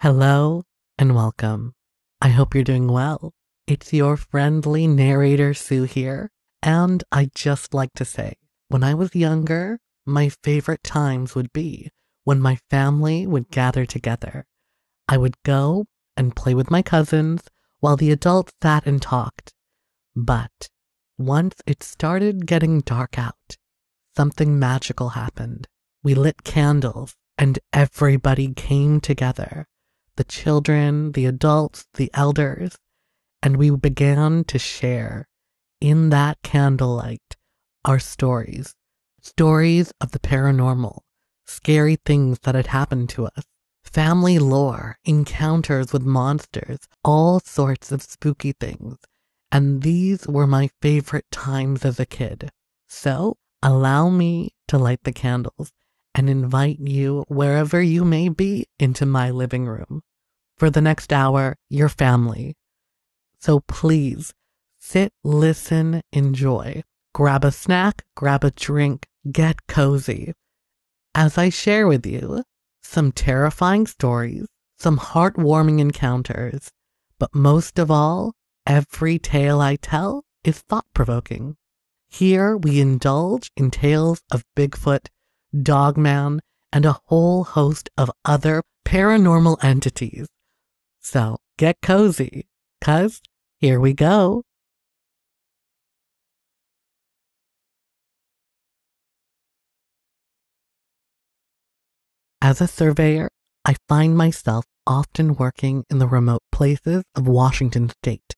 Hello and welcome. I hope you're doing well. It's your friendly narrator Sue here, and I'd just like to say, when I was younger, my favorite times would be when my family would gather together. I would go and play with my cousins while the adults sat and talked. But once it started getting dark out, something magical happened. We lit candles and everybody came together the children, the adults, the elders, and we began to share in that candlelight our stories, stories of the paranormal, scary things that had happened to us, family lore, encounters with monsters, all sorts of spooky things. And these were my favorite times as a kid. So allow me to light the candles and invite you wherever you may be into my living room for the next hour, your family. So please sit, listen, enjoy. Grab a snack, grab a drink, get cozy. As I share with you some terrifying stories, some heartwarming encounters, but most of all, every tale I tell is thought provoking. Here we indulge in tales of Bigfoot, Dogman, and a whole host of other paranormal entities so get cozy, cuz here we go. As a surveyor, I find myself often working in the remote places of Washington state.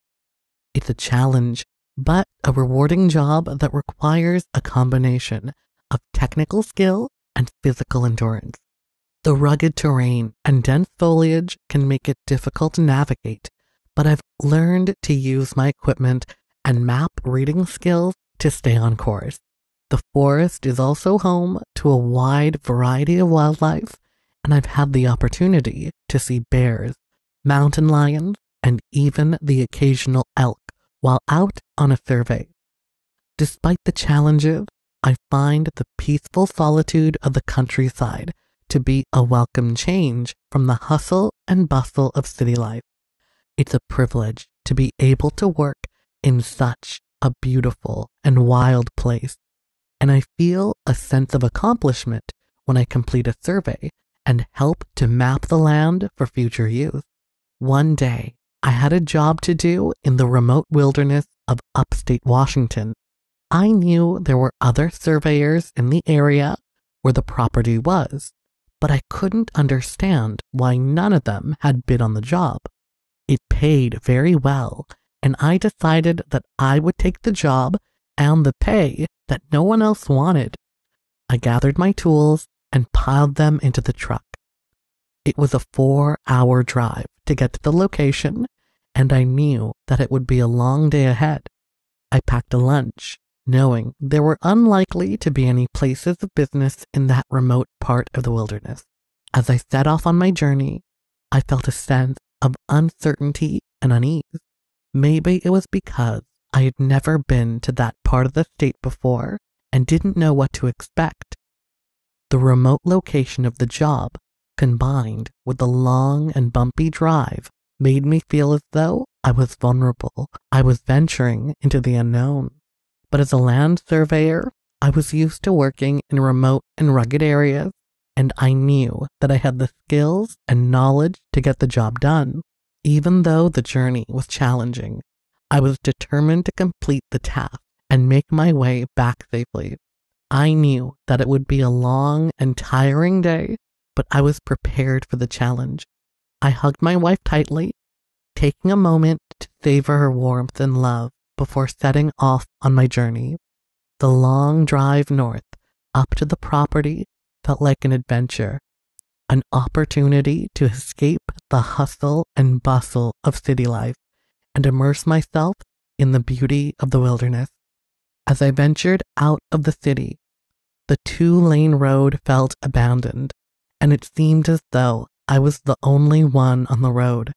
It's a challenge, but a rewarding job that requires a combination of technical skill and physical endurance. The rugged terrain and dense foliage can make it difficult to navigate, but I've learned to use my equipment and map reading skills to stay on course. The forest is also home to a wide variety of wildlife, and I've had the opportunity to see bears, mountain lions, and even the occasional elk while out on a survey. Despite the challenges, I find the peaceful solitude of the countryside to be a welcome change from the hustle and bustle of city life. It's a privilege to be able to work in such a beautiful and wild place. And I feel a sense of accomplishment when I complete a survey and help to map the land for future use. One day, I had a job to do in the remote wilderness of upstate Washington. I knew there were other surveyors in the area where the property was, but I couldn't understand why none of them had bid on the job. It paid very well, and I decided that I would take the job and the pay that no one else wanted. I gathered my tools and piled them into the truck. It was a four hour drive to get to the location, and I knew that it would be a long day ahead. I packed a lunch knowing there were unlikely to be any places of business in that remote part of the wilderness. As I set off on my journey, I felt a sense of uncertainty and unease. Maybe it was because I had never been to that part of the state before and didn't know what to expect. The remote location of the job, combined with the long and bumpy drive, made me feel as though I was vulnerable. I was venturing into the unknown. But as a land surveyor, I was used to working in remote and rugged areas, and I knew that I had the skills and knowledge to get the job done. Even though the journey was challenging, I was determined to complete the task and make my way back safely. I knew that it would be a long and tiring day, but I was prepared for the challenge. I hugged my wife tightly, taking a moment to savor her warmth and love before setting off on my journey. The long drive north up to the property felt like an adventure, an opportunity to escape the hustle and bustle of city life and immerse myself in the beauty of the wilderness. As I ventured out of the city, the two lane road felt abandoned, and it seemed as though I was the only one on the road.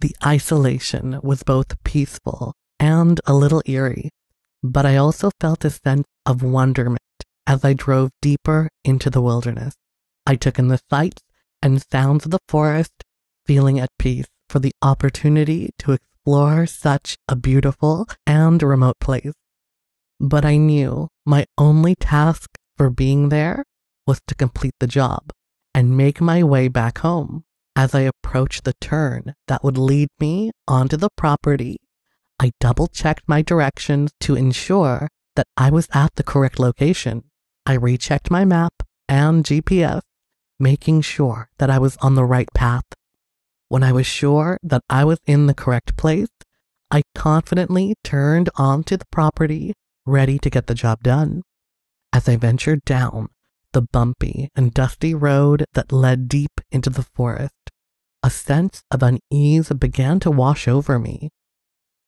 The isolation was both peaceful and a little eerie, but I also felt a sense of wonderment as I drove deeper into the wilderness. I took in the sights and sounds of the forest feeling at peace for the opportunity to explore such a beautiful and remote place. But I knew my only task for being there was to complete the job and make my way back home. As I approached the turn that would lead me onto the property, I double checked my directions to ensure that I was at the correct location. I rechecked my map and GPS, making sure that I was on the right path. When I was sure that I was in the correct place, I confidently turned onto the property, ready to get the job done. As I ventured down the bumpy and dusty road that led deep into the forest, a sense of unease began to wash over me.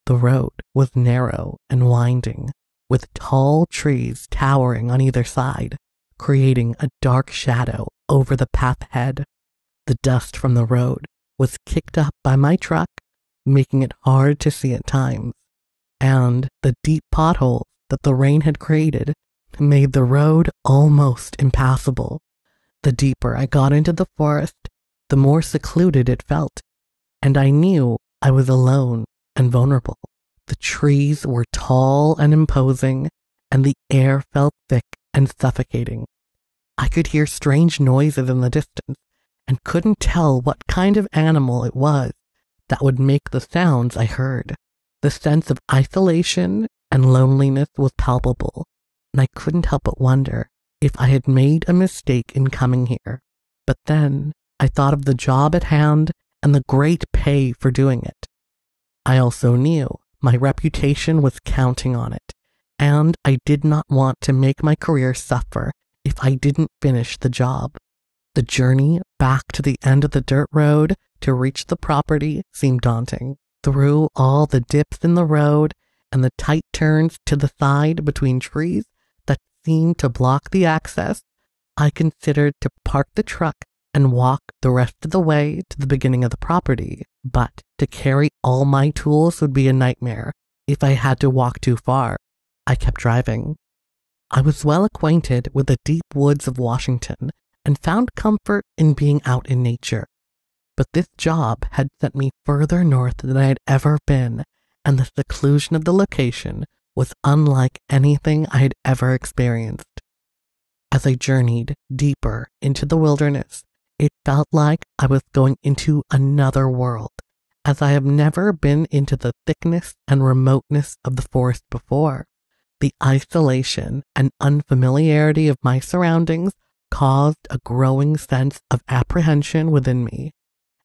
The road was narrow and winding, with tall trees towering on either side, creating a dark shadow over the path ahead. The dust from the road was kicked up by my truck, making it hard to see at times, and the deep potholes that the rain had created made the road almost impassable. The deeper I got into the forest, the more secluded it felt, and I knew I was alone and vulnerable. The trees were tall and imposing, and the air felt thick and suffocating. I could hear strange noises in the distance and couldn't tell what kind of animal it was that would make the sounds I heard. The sense of isolation and loneliness was palpable, and I couldn't help but wonder if I had made a mistake in coming here. But then I thought of the job at hand and the great pay for doing it. I also knew my reputation was counting on it, and I did not want to make my career suffer if I didn't finish the job. The journey back to the end of the dirt road to reach the property seemed daunting. Through all the dips in the road and the tight turns to the side between trees, that seemed to block the access, I considered to park the truck and walk the rest of the way to the beginning of the property. But to carry all my tools would be a nightmare if I had to walk too far. I kept driving. I was well acquainted with the deep woods of Washington and found comfort in being out in nature. But this job had sent me further north than I had ever been, and the seclusion of the location was unlike anything I had ever experienced. As I journeyed deeper into the wilderness, felt like I was going into another world, as I have never been into the thickness and remoteness of the forest before. The isolation and unfamiliarity of my surroundings caused a growing sense of apprehension within me,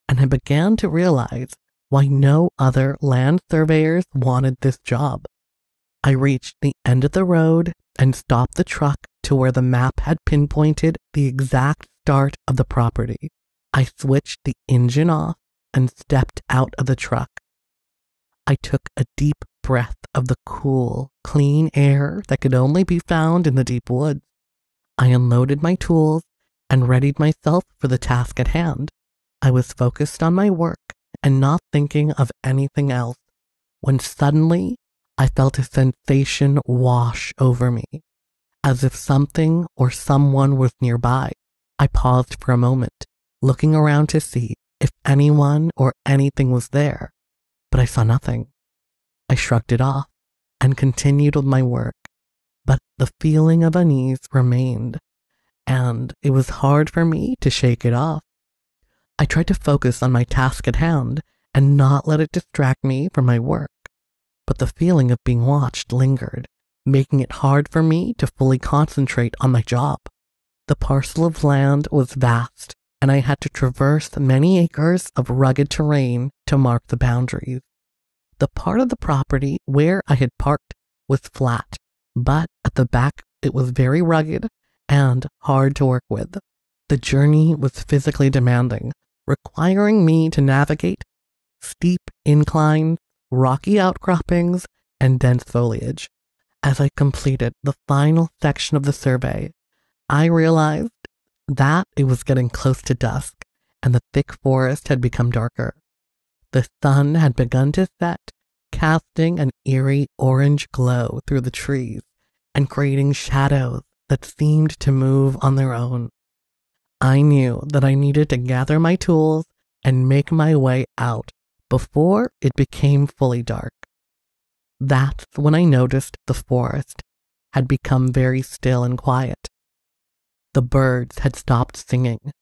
and I began to realize why no other land surveyors wanted this job. I reached the end of the road and stopped the truck to where the map had pinpointed the exact start of the property. I switched the engine off and stepped out of the truck. I took a deep breath of the cool, clean air that could only be found in the deep woods. I unloaded my tools and readied myself for the task at hand. I was focused on my work and not thinking of anything else when suddenly I felt a sensation wash over me, as if something or someone was nearby. I paused for a moment, looking around to see if anyone or anything was there, but I saw nothing. I shrugged it off and continued with my work, but the feeling of unease remained, and it was hard for me to shake it off. I tried to focus on my task at hand and not let it distract me from my work but the feeling of being watched lingered, making it hard for me to fully concentrate on my job. The parcel of land was vast, and I had to traverse many acres of rugged terrain to mark the boundaries. The part of the property where I had parked was flat, but at the back it was very rugged and hard to work with. The journey was physically demanding, requiring me to navigate steep inclines rocky outcroppings, and dense foliage. As I completed the final section of the survey, I realized that it was getting close to dusk and the thick forest had become darker. The sun had begun to set, casting an eerie orange glow through the trees and creating shadows that seemed to move on their own. I knew that I needed to gather my tools and make my way out before it became fully dark. That's when I noticed the forest had become very still and quiet. The birds had stopped singing,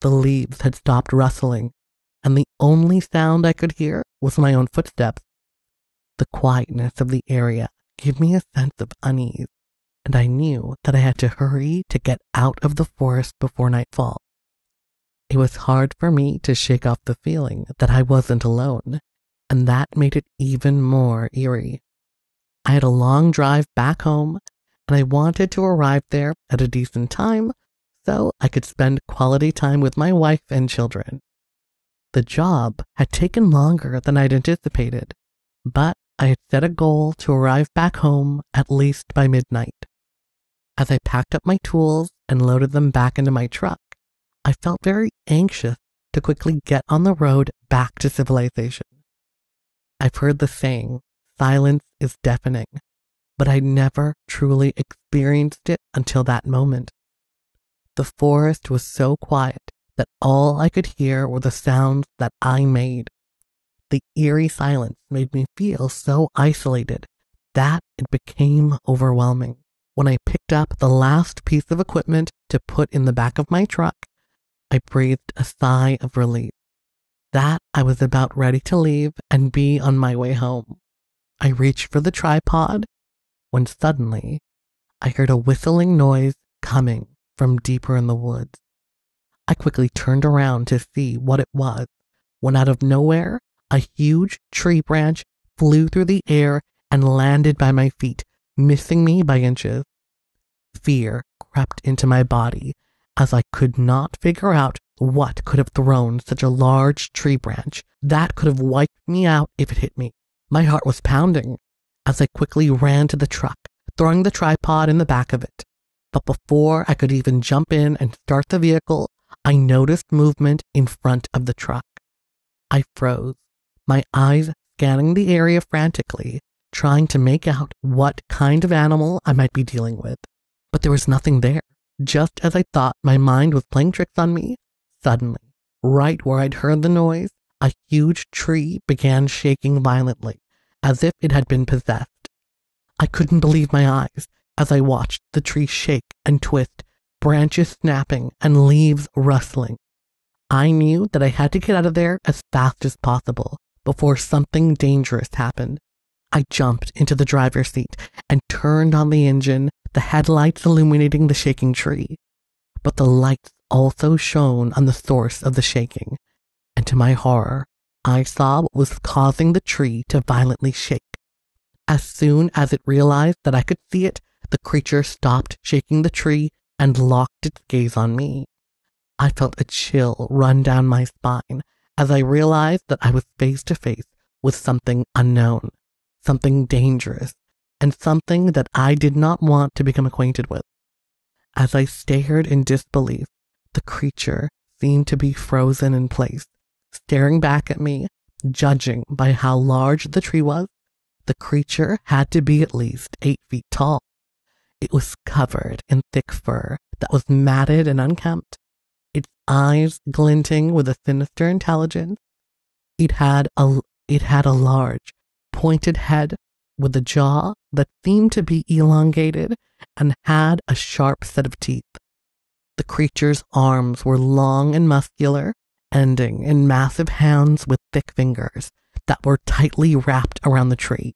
the leaves had stopped rustling, and the only sound I could hear was my own footsteps. The quietness of the area gave me a sense of unease, and I knew that I had to hurry to get out of the forest before nightfall. It was hard for me to shake off the feeling that I wasn't alone, and that made it even more eerie. I had a long drive back home, and I wanted to arrive there at a decent time so I could spend quality time with my wife and children. The job had taken longer than I'd anticipated, but I had set a goal to arrive back home at least by midnight. As I packed up my tools and loaded them back into my truck, I felt very anxious to quickly get on the road back to civilization. I've heard the saying, silence is deafening, but I never truly experienced it until that moment. The forest was so quiet that all I could hear were the sounds that I made. The eerie silence made me feel so isolated that it became overwhelming. When I picked up the last piece of equipment to put in the back of my truck, I breathed a sigh of relief. That I was about ready to leave and be on my way home. I reached for the tripod when suddenly I heard a whistling noise coming from deeper in the woods. I quickly turned around to see what it was when out of nowhere, a huge tree branch flew through the air and landed by my feet, missing me by inches. Fear crept into my body as I could not figure out what could have thrown such a large tree branch that could have wiped me out if it hit me. My heart was pounding as I quickly ran to the truck, throwing the tripod in the back of it. But before I could even jump in and start the vehicle, I noticed movement in front of the truck. I froze, my eyes scanning the area frantically, trying to make out what kind of animal I might be dealing with. But there was nothing there. Just as I thought my mind was playing tricks on me, suddenly, right where I'd heard the noise, a huge tree began shaking violently, as if it had been possessed. I couldn't believe my eyes as I watched the tree shake and twist, branches snapping and leaves rustling. I knew that I had to get out of there as fast as possible before something dangerous happened. I jumped into the driver's seat and turned on the engine, the headlights illuminating the shaking tree. But the lights also shone on the source of the shaking, and to my horror, I saw what was causing the tree to violently shake. As soon as it realized that I could see it, the creature stopped shaking the tree and locked its gaze on me. I felt a chill run down my spine as I realized that I was face to face with something unknown, something dangerous, and something that I did not want to become acquainted with. As I stared in disbelief, the creature seemed to be frozen in place, staring back at me, judging by how large the tree was. The creature had to be at least eight feet tall. It was covered in thick fur that was matted and unkempt, its eyes glinting with a sinister intelligence. It had a, it had a large, pointed head with a jaw that seemed to be elongated and had a sharp set of teeth. The creature's arms were long and muscular, ending in massive hands with thick fingers that were tightly wrapped around the tree.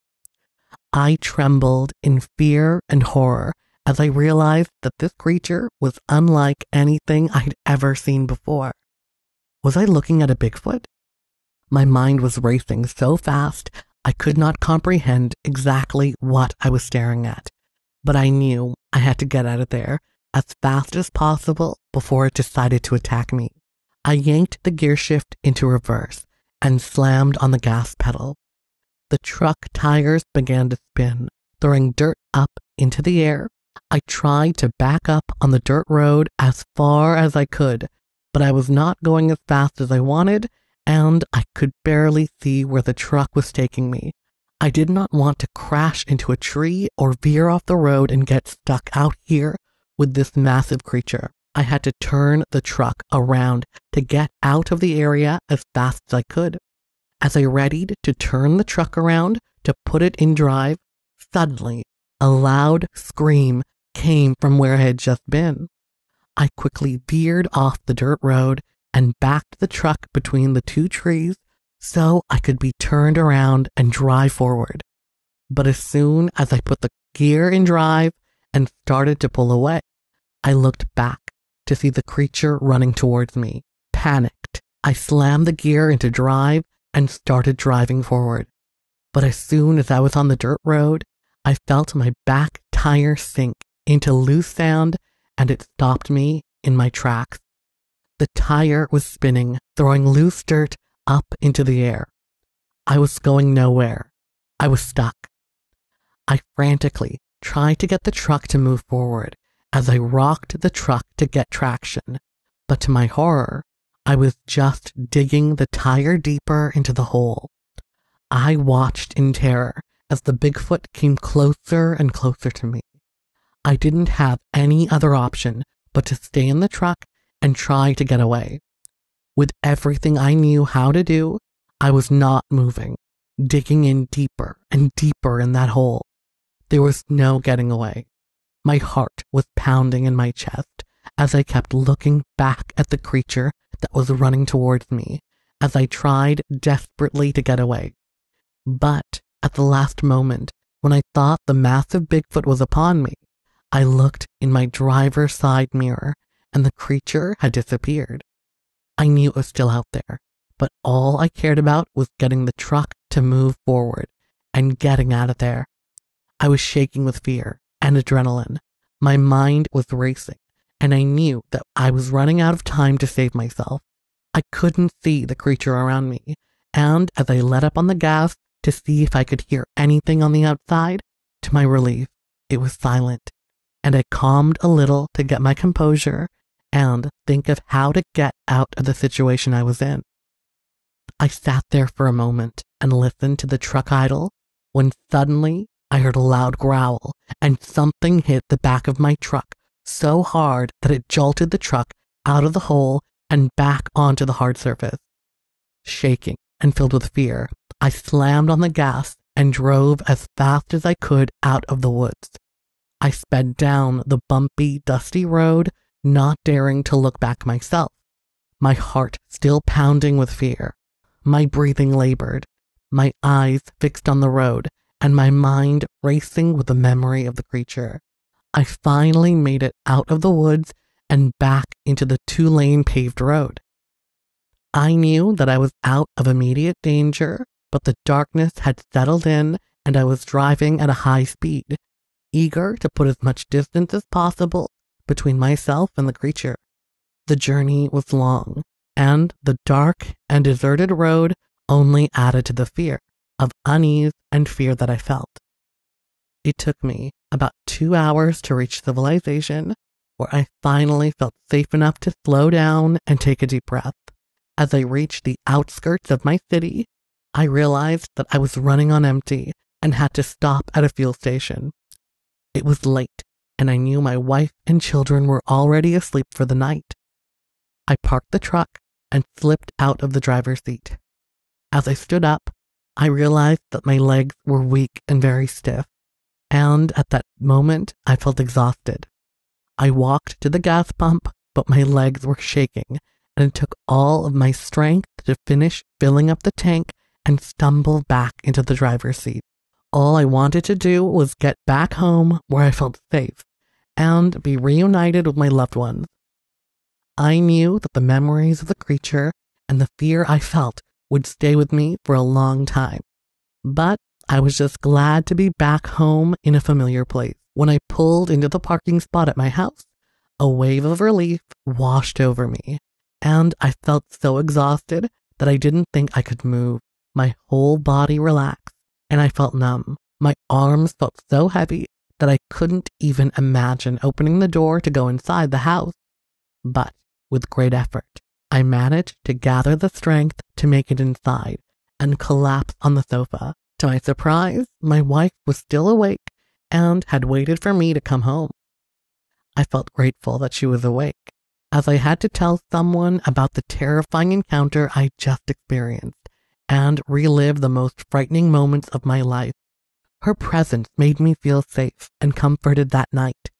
I trembled in fear and horror as I realized that this creature was unlike anything I'd ever seen before. Was I looking at a Bigfoot? My mind was racing so fast I could not comprehend exactly what I was staring at, but I knew I had to get out of there as fast as possible before it decided to attack me. I yanked the gear shift into reverse and slammed on the gas pedal. The truck tires began to spin, throwing dirt up into the air. I tried to back up on the dirt road as far as I could, but I was not going as fast as I wanted, and I could barely see where the truck was taking me. I did not want to crash into a tree or veer off the road and get stuck out here with this massive creature. I had to turn the truck around to get out of the area as fast as I could. As I readied to turn the truck around to put it in drive, suddenly a loud scream came from where I had just been. I quickly veered off the dirt road and backed the truck between the two trees so I could be turned around and drive forward. But as soon as I put the gear in drive and started to pull away, I looked back to see the creature running towards me. Panicked, I slammed the gear into drive and started driving forward. But as soon as I was on the dirt road, I felt my back tire sink into loose sand and it stopped me in my tracks. The tire was spinning, throwing loose dirt up into the air. I was going nowhere. I was stuck. I frantically tried to get the truck to move forward as I rocked the truck to get traction, but to my horror, I was just digging the tire deeper into the hole. I watched in terror as the Bigfoot came closer and closer to me. I didn't have any other option but to stay in the truck and try to get away. With everything I knew how to do, I was not moving, digging in deeper and deeper in that hole. There was no getting away. My heart was pounding in my chest as I kept looking back at the creature that was running towards me as I tried desperately to get away. But at the last moment, when I thought the massive Bigfoot was upon me, I looked in my driver's side mirror and the creature had disappeared. I knew it was still out there, but all I cared about was getting the truck to move forward and getting out of there. I was shaking with fear and adrenaline. My mind was racing, and I knew that I was running out of time to save myself. I couldn't see the creature around me, and as I let up on the gas to see if I could hear anything on the outside, to my relief, it was silent, and I calmed a little to get my composure and think of how to get out of the situation I was in. I sat there for a moment and listened to the truck idle when suddenly I heard a loud growl and something hit the back of my truck so hard that it jolted the truck out of the hole and back onto the hard surface. Shaking and filled with fear, I slammed on the gas and drove as fast as I could out of the woods. I sped down the bumpy, dusty road not daring to look back myself, my heart still pounding with fear, my breathing labored, my eyes fixed on the road, and my mind racing with the memory of the creature. I finally made it out of the woods and back into the two lane paved road. I knew that I was out of immediate danger, but the darkness had settled in and I was driving at a high speed, eager to put as much distance as possible between myself and the creature. The journey was long, and the dark and deserted road only added to the fear of unease and fear that I felt. It took me about two hours to reach civilization, where I finally felt safe enough to slow down and take a deep breath. As I reached the outskirts of my city, I realized that I was running on empty and had to stop at a fuel station. It was late, and I knew my wife and children were already asleep for the night. I parked the truck and slipped out of the driver's seat. As I stood up, I realized that my legs were weak and very stiff, and at that moment I felt exhausted. I walked to the gas pump, but my legs were shaking, and it took all of my strength to finish filling up the tank and stumble back into the driver's seat. All I wanted to do was get back home where I felt safe and be reunited with my loved ones. I knew that the memories of the creature and the fear I felt would stay with me for a long time. But I was just glad to be back home in a familiar place. When I pulled into the parking spot at my house, a wave of relief washed over me, and I felt so exhausted that I didn't think I could move. My whole body relaxed, and I felt numb. My arms felt so heavy that I couldn't even imagine opening the door to go inside the house. But with great effort, I managed to gather the strength to make it inside and collapse on the sofa. To my surprise, my wife was still awake and had waited for me to come home. I felt grateful that she was awake as I had to tell someone about the terrifying encounter I just experienced and relive the most frightening moments of my life. Her presence made me feel safe and comforted that night.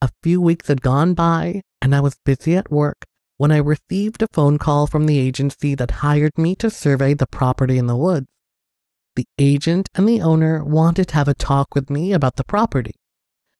A few weeks had gone by, and I was busy at work when I received a phone call from the agency that hired me to survey the property in the woods. The agent and the owner wanted to have a talk with me about the property.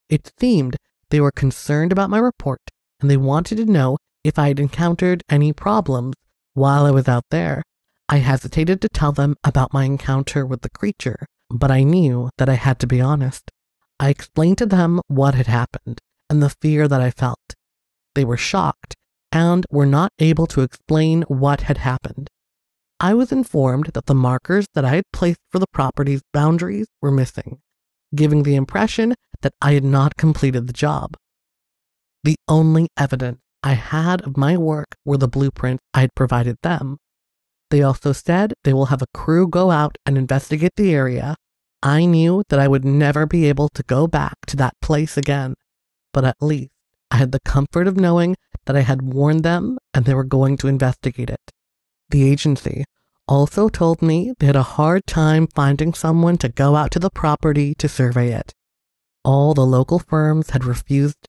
It seemed they were concerned about my report and they wanted to know if I had encountered any problems while I was out there. I hesitated to tell them about my encounter with the creature, but I knew that I had to be honest. I explained to them what had happened and the fear that I felt. They were shocked and were not able to explain what had happened. I was informed that the markers that I had placed for the property's boundaries were missing, giving the impression that I had not completed the job. The only evidence I had of my work were the blueprints I had provided them. They also said they will have a crew go out and investigate the area. I knew that I would never be able to go back to that place again, but at least I had the comfort of knowing that I had warned them and they were going to investigate it. The agency also told me they had a hard time finding someone to go out to the property to survey it. All the local firms had refused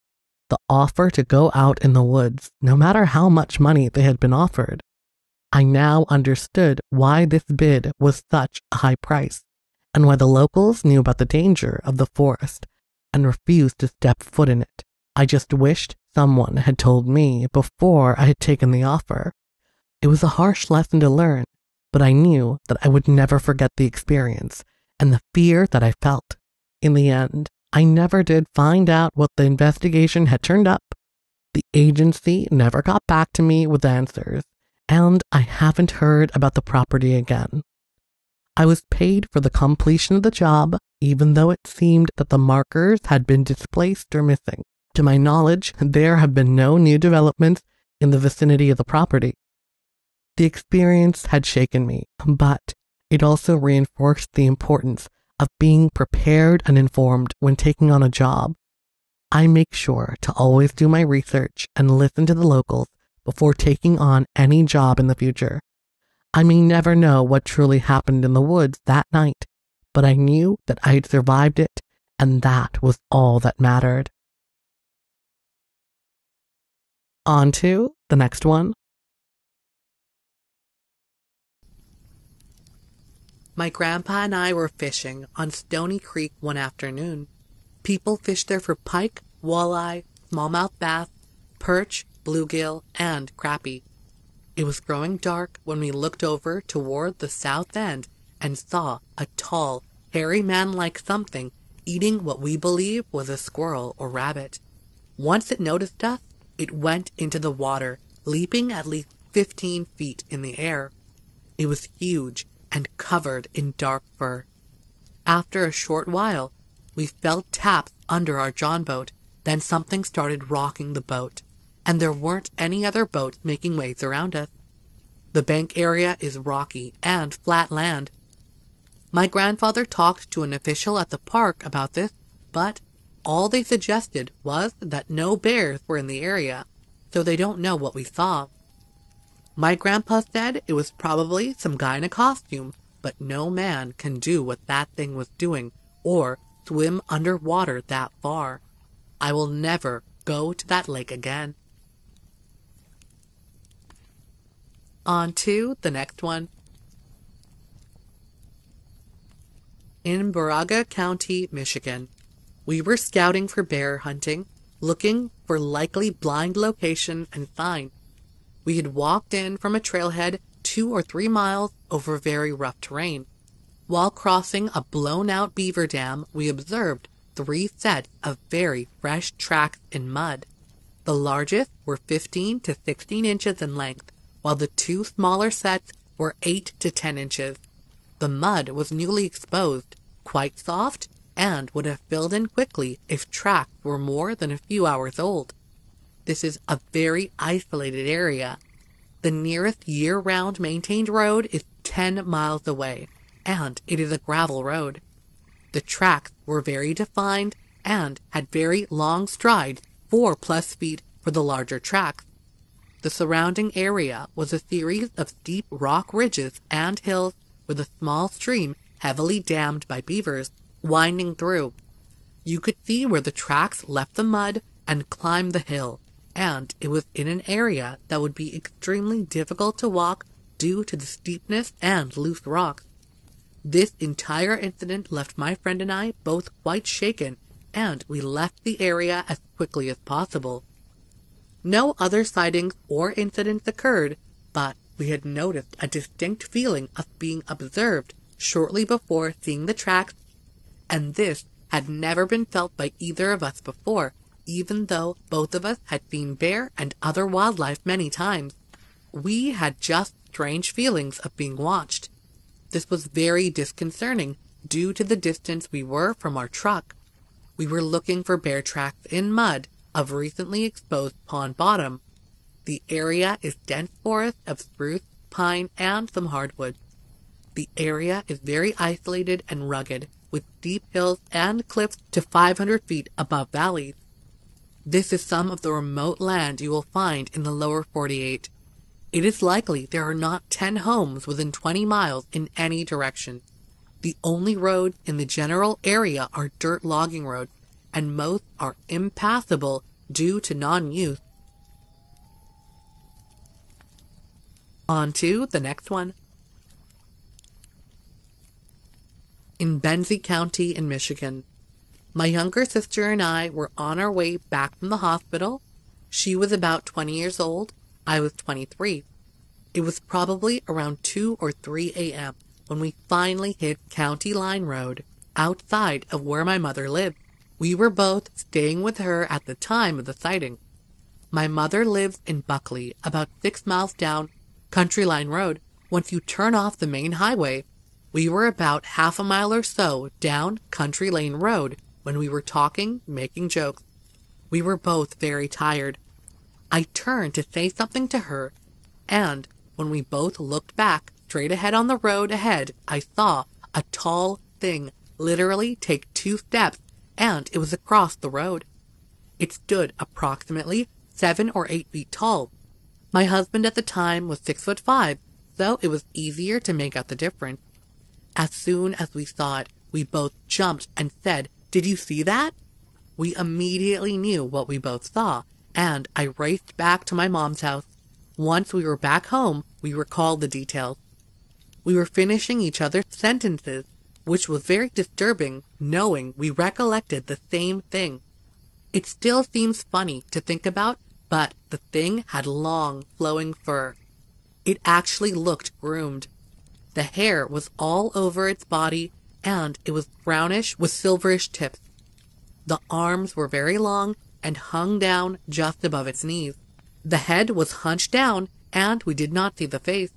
the offer to go out in the woods, no matter how much money they had been offered. I now understood why this bid was such a high price, and why the locals knew about the danger of the forest and refused to step foot in it. I just wished someone had told me before I had taken the offer. It was a harsh lesson to learn, but I knew that I would never forget the experience and the fear that I felt. In the end, I never did find out what the investigation had turned up. The agency never got back to me with answers, and I haven't heard about the property again. I was paid for the completion of the job, even though it seemed that the markers had been displaced or missing. To my knowledge, there have been no new developments in the vicinity of the property. The experience had shaken me, but it also reinforced the importance of being prepared and informed when taking on a job. I make sure to always do my research and listen to the locals before taking on any job in the future. I may never know what truly happened in the woods that night, but I knew that I had survived it, and that was all that mattered. On to the next one. My grandpa and I were fishing on Stony Creek one afternoon. People fished there for pike, walleye, smallmouth bass, perch, bluegill, and crappie. It was growing dark when we looked over toward the south end and saw a tall, hairy man like something eating what we believe was a squirrel or rabbit. Once it noticed us, it went into the water, leaping at least 15 feet in the air. It was huge and covered in dark fur. After a short while, we felt taps under our John boat, then something started rocking the boat, and there weren't any other boats making waves around us. The bank area is rocky and flat land. My grandfather talked to an official at the park about this, but all they suggested was that no bears were in the area, so they don't know what we saw. My grandpa said it was probably some guy in a costume, but no man can do what that thing was doing or swim underwater that far. I will never go to that lake again. On to the next one. In Baraga County, Michigan, we were scouting for bear hunting, looking for likely blind location and sign. We had walked in from a trailhead two or three miles over very rough terrain. While crossing a blown out beaver dam, we observed three sets of very fresh tracks in mud. The largest were 15 to 16 inches in length, while the two smaller sets were 8 to 10 inches. The mud was newly exposed, quite soft, and would have filled in quickly if track were more than a few hours old. This is a very isolated area. The nearest year round maintained road is 10 miles away, and it is a gravel road. The tracks were very defined and had very long strides, four plus feet for the larger tracks. The surrounding area was a series of steep rock ridges and hills with a small stream heavily dammed by beavers winding through. You could see where the tracks left the mud and climb the hill, and it was in an area that would be extremely difficult to walk due to the steepness and loose rocks. This entire incident left my friend and I both quite shaken, and we left the area as quickly as possible. No other sightings or incidents occurred, but we had noticed a distinct feeling of being observed shortly before seeing the tracks, and this had never been felt by either of us before, even though both of us had seen bear and other wildlife many times. We had just strange feelings of being watched. This was very disconcerting due to the distance we were from our truck. We were looking for bear tracks in mud of recently exposed pond bottom. The area is dense forest of spruce, pine, and some hardwood. The area is very isolated and rugged, with deep hills and cliffs to 500 feet above valleys. This is some of the remote land you will find in the lower 48. It is likely there are not 10 homes within 20 miles in any direction. The only roads in the general area are dirt logging roads, and most are impassable due to non-use. On to the next one. In Benzie County in Michigan, my younger sister and I were on our way back from the hospital. She was about 20 years old. I was 23. It was probably around 2 or 3 a.m. when we finally hit County Line Road, outside of where my mother lived. We were both staying with her at the time of the sighting. My mother lives in Buckley, about six miles down Country Line Road. Once you turn off the main highway, we were about half a mile or so down Country Lane Road when we were talking, making jokes. We were both very tired. I turned to say something to her, and when we both looked back straight ahead on the road ahead, I saw a tall thing literally take two steps, and it was across the road. It stood approximately seven or eight feet tall. My husband at the time was six foot five, so it was easier to make out the difference. As soon as we saw it, we both jumped and said did you see that? We immediately knew what we both saw, and I raced back to my mom's house. Once we were back home, we recalled the details. We were finishing each other's sentences, which was very disturbing knowing we recollected the same thing. It still seems funny to think about, but the thing had long, flowing fur. It actually looked groomed. The hair was all over its body and it was brownish with silverish tips. The arms were very long and hung down just above its knees. The head was hunched down, and we did not see the face.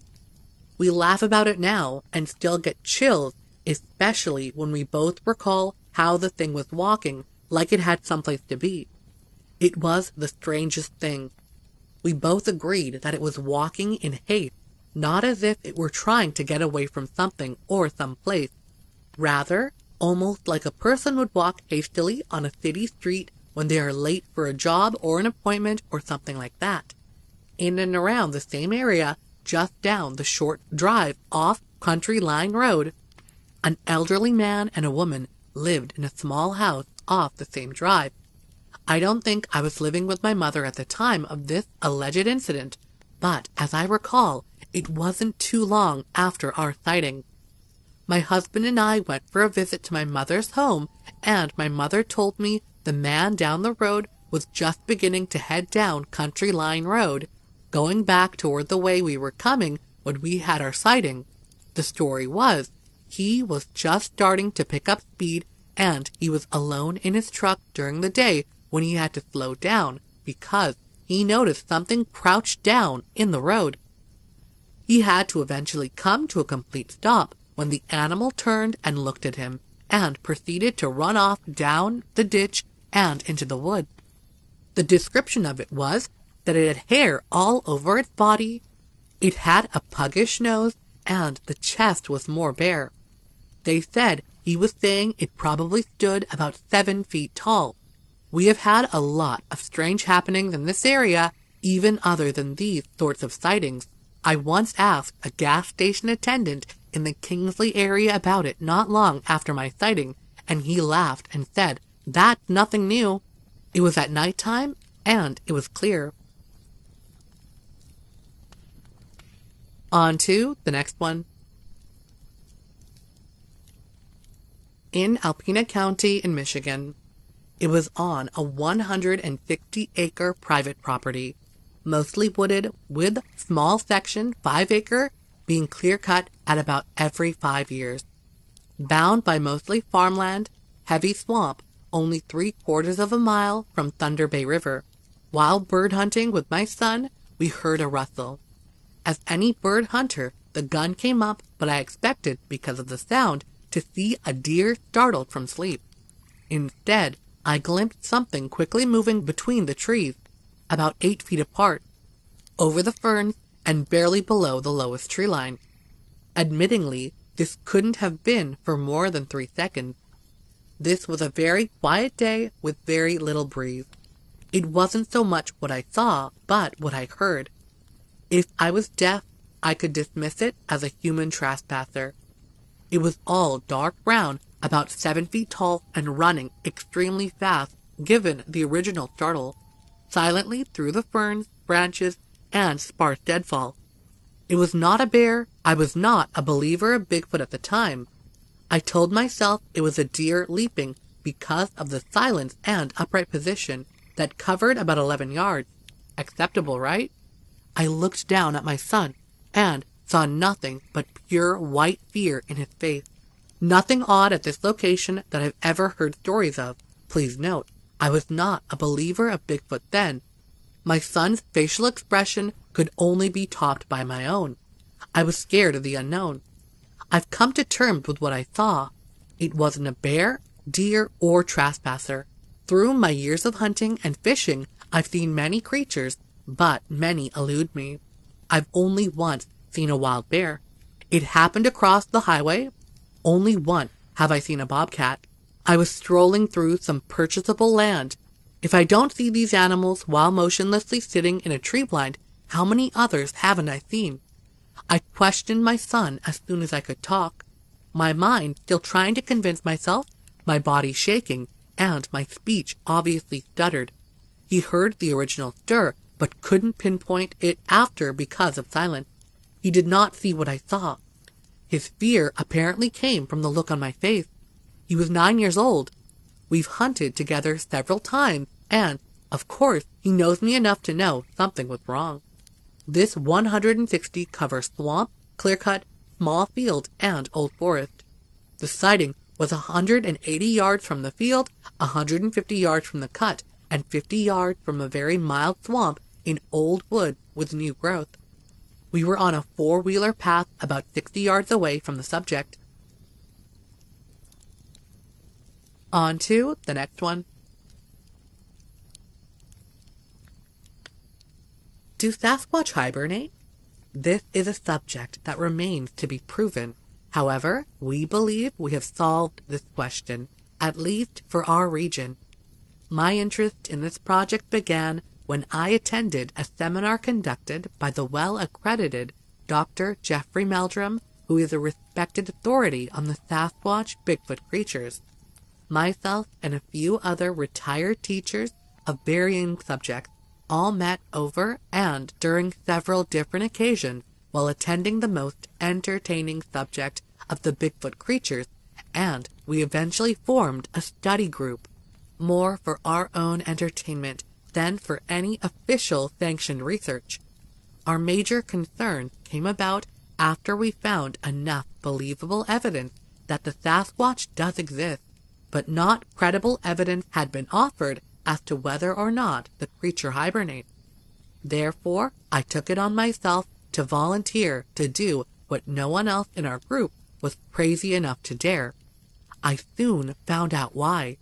We laugh about it now and still get chills, especially when we both recall how the thing was walking like it had someplace to be. It was the strangest thing. We both agreed that it was walking in haste, not as if it were trying to get away from something or some place, Rather, almost like a person would walk hastily on a city street when they are late for a job or an appointment or something like that. In and around the same area, just down the short drive off Country Line Road, an elderly man and a woman lived in a small house off the same drive. I don't think I was living with my mother at the time of this alleged incident, but as I recall, it wasn't too long after our sighting. My husband and I went for a visit to my mother's home, and my mother told me the man down the road was just beginning to head down Country Line Road, going back toward the way we were coming when we had our sighting. The story was, he was just starting to pick up speed, and he was alone in his truck during the day when he had to slow down because he noticed something crouched down in the road. He had to eventually come to a complete stop when the animal turned and looked at him, and proceeded to run off down the ditch and into the wood. The description of it was that it had hair all over its body, it had a puggish nose, and the chest was more bare. They said he was saying it probably stood about seven feet tall. We have had a lot of strange happenings in this area, even other than these sorts of sightings. I once asked a gas station attendant in the Kingsley area about it not long after my sighting, and he laughed and said, That's nothing new. It was at night time, and it was clear. On to the next one. In Alpena County in Michigan, it was on a 150 acre private property, mostly wooded with small section 5 acre being clear cut at about every five years. Bound by mostly farmland, heavy swamp, only three quarters of a mile from Thunder Bay River. While bird hunting with my son, we heard a rustle. As any bird hunter, the gun came up, but I expected, because of the sound, to see a deer startled from sleep. Instead, I glimpsed something quickly moving between the trees, about eight feet apart, over the ferns and barely below the lowest tree line. Admittingly, this couldn't have been for more than three seconds. This was a very quiet day with very little breeze. It wasn't so much what I saw, but what I heard. If I was deaf, I could dismiss it as a human trespasser. It was all dark brown, about seven feet tall, and running extremely fast, given the original startle, silently through the ferns, branches, and sparse deadfall. It was not a bear. I was not a believer of Bigfoot at the time. I told myself it was a deer leaping because of the silence and upright position that covered about 11 yards. Acceptable, right? I looked down at my son and saw nothing but pure white fear in his face. Nothing odd at this location that I've ever heard stories of. Please note, I was not a believer of Bigfoot then. My son's facial expression could only be topped by my own. I was scared of the unknown. I've come to terms with what I saw. It wasn't a bear, deer, or trespasser. Through my years of hunting and fishing, I've seen many creatures but many elude me. I've only once seen a wild bear. It happened across the highway. Only once have I seen a bobcat. I was strolling through some purchasable land. If I don't see these animals while motionlessly sitting in a tree blind, how many others haven't I seen? I questioned my son as soon as I could talk, my mind still trying to convince myself, my body shaking, and my speech obviously stuttered. He heard the original stir but couldn't pinpoint it after because of silence. He did not see what I saw. His fear apparently came from the look on my face. He was nine years old. We've hunted together several times, and, of course, he knows me enough to know something was wrong. This 160 covers swamp, clear cut, small field, and old forest. The sighting was 180 yards from the field, 150 yards from the cut, and 50 yards from a very mild swamp in old wood with new growth. We were on a four wheeler path about 60 yards away from the subject. On to the next one. Do Sasquatch hibernate? This is a subject that remains to be proven. However, we believe we have solved this question, at least for our region. My interest in this project began when I attended a seminar conducted by the well accredited Dr. Jeffrey Meldrum, who is a respected authority on the Sasquatch Bigfoot creatures. Myself and a few other retired teachers of varying subjects all met over and during several different occasions while attending the most entertaining subject of the Bigfoot creatures, and we eventually formed a study group, more for our own entertainment than for any official sanctioned research. Our major concern came about after we found enough believable evidence that the Sasquatch does exist, but not credible evidence had been offered as to whether or not the creature hibernates. Therefore, I took it on myself to volunteer to do what no one else in our group was crazy enough to dare. I soon found out why.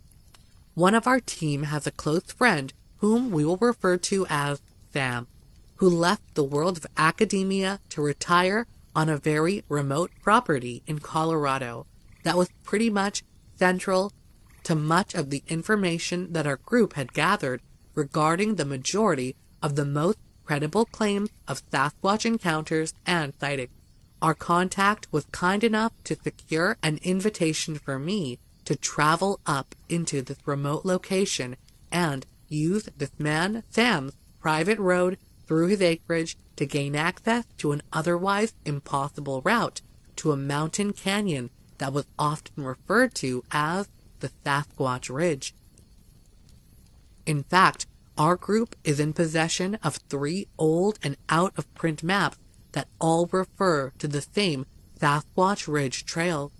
One of our team has a close friend whom we will refer to as Sam, who left the world of academia to retire on a very remote property in Colorado that was pretty much central to much of the information that our group had gathered regarding the majority of the most credible claims of Sasquatch encounters and sightings. Our contact was kind enough to secure an invitation for me to travel up into this remote location and use this man Sam's private road through his acreage to gain access to an otherwise impossible route to a mountain canyon that was often referred to as the Sasquatch Ridge. In fact, our group is in possession of three old and out of print maps that all refer to the same Sasquatch Ridge Trail.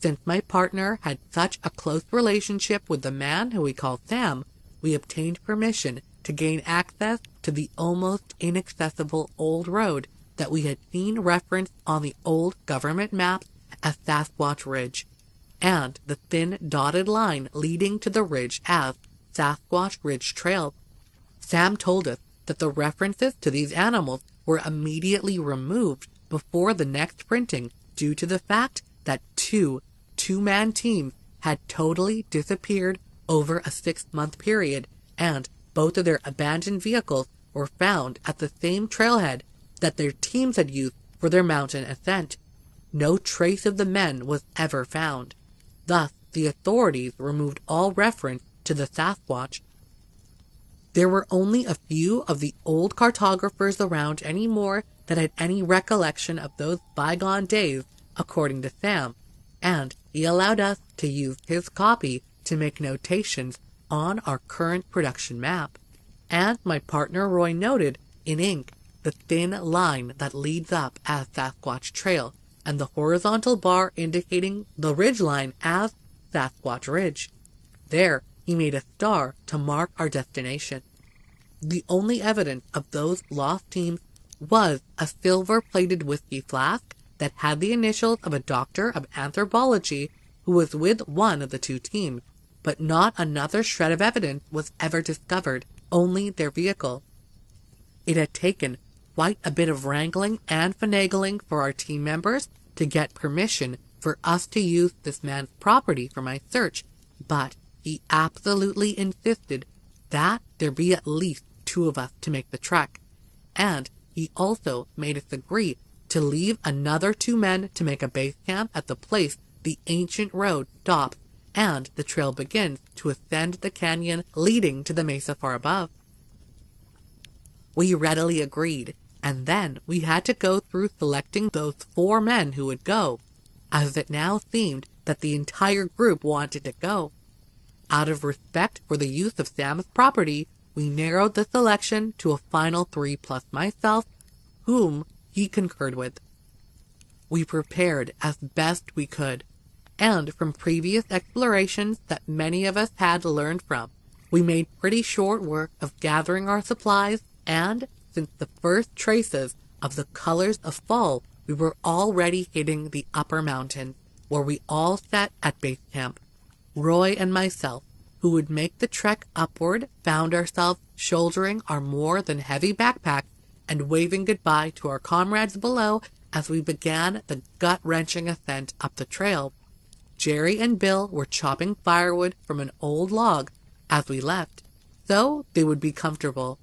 Since my partner had such a close relationship with the man who we call Sam, we obtained permission to gain access to the almost inaccessible old road that we had seen referenced on the old government maps Sasquatch Ridge, and the thin dotted line leading to the ridge as Sasquatch Ridge Trail. Sam told us that the references to these animals were immediately removed before the next printing due to the fact that two two-man teams had totally disappeared over a six-month period and both of their abandoned vehicles were found at the same trailhead that their teams had used for their mountain ascent. No trace of the men was ever found. Thus, the authorities removed all reference to the Sasquatch. There were only a few of the old cartographers around anymore that had any recollection of those bygone days, according to Sam, and he allowed us to use his copy to make notations on our current production map. And my partner Roy noted, in ink, the thin line that leads up as Sasquatch Trail, and the horizontal bar indicating the ridge line as Sasquatch Ridge. There, he made a star to mark our destination. The only evidence of those lost teams was a silver-plated whiskey flask that had the initials of a doctor of anthropology who was with one of the two teams, but not another shred of evidence was ever discovered, only their vehicle. It had taken quite a bit of wrangling and finagling for our team members to get permission for us to use this man's property for my search, but he absolutely insisted that there be at least two of us to make the trek, and he also made us agree to leave another two men to make a base camp at the place the ancient road stops and the trail begins to ascend the canyon leading to the mesa far above. We readily agreed, and then we had to go through selecting those four men who would go, as it now seemed that the entire group wanted to go. Out of respect for the use of Sam's property, we narrowed the selection to a final three plus myself, whom he concurred with. We prepared as best we could, and from previous explorations that many of us had learned from, we made pretty short work of gathering our supplies, and since the first traces of the colors of fall, we were already hitting the upper mountain, where we all sat at base camp. Roy and myself, who would make the trek upward, found ourselves shouldering our more than heavy backpacks and waving goodbye to our comrades below as we began the gut wrenching ascent up the trail. Jerry and Bill were chopping firewood from an old log as we left, so they would be comfortable.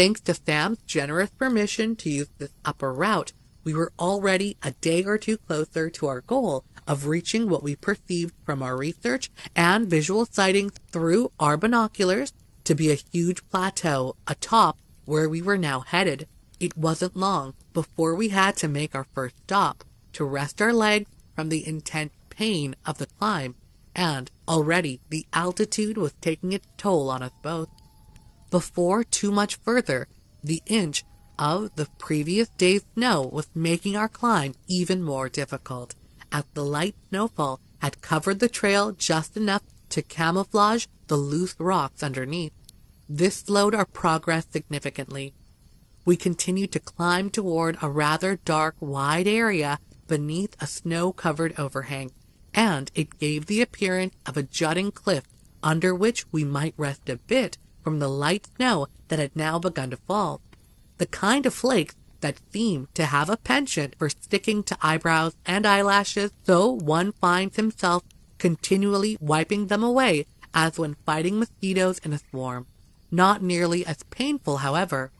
Thanks to Sam's generous permission to use this upper route, we were already a day or two closer to our goal of reaching what we perceived from our research and visual sightings through our binoculars to be a huge plateau atop where we were now headed. It wasn't long before we had to make our first stop to rest our legs from the intense pain of the climb, and already the altitude was taking its toll on us both. Before too much further, the inch of the previous day's snow was making our climb even more difficult as the light snowfall had covered the trail just enough to camouflage the loose rocks underneath. This slowed our progress significantly. We continued to climb toward a rather dark, wide area beneath a snow-covered overhang, and it gave the appearance of a jutting cliff under which we might rest a bit from the light snow that had now begun to fall. The kind of flakes that seem to have a penchant for sticking to eyebrows and eyelashes, so one finds himself continually wiping them away as when fighting mosquitoes in a swarm. Not nearly as painful, however.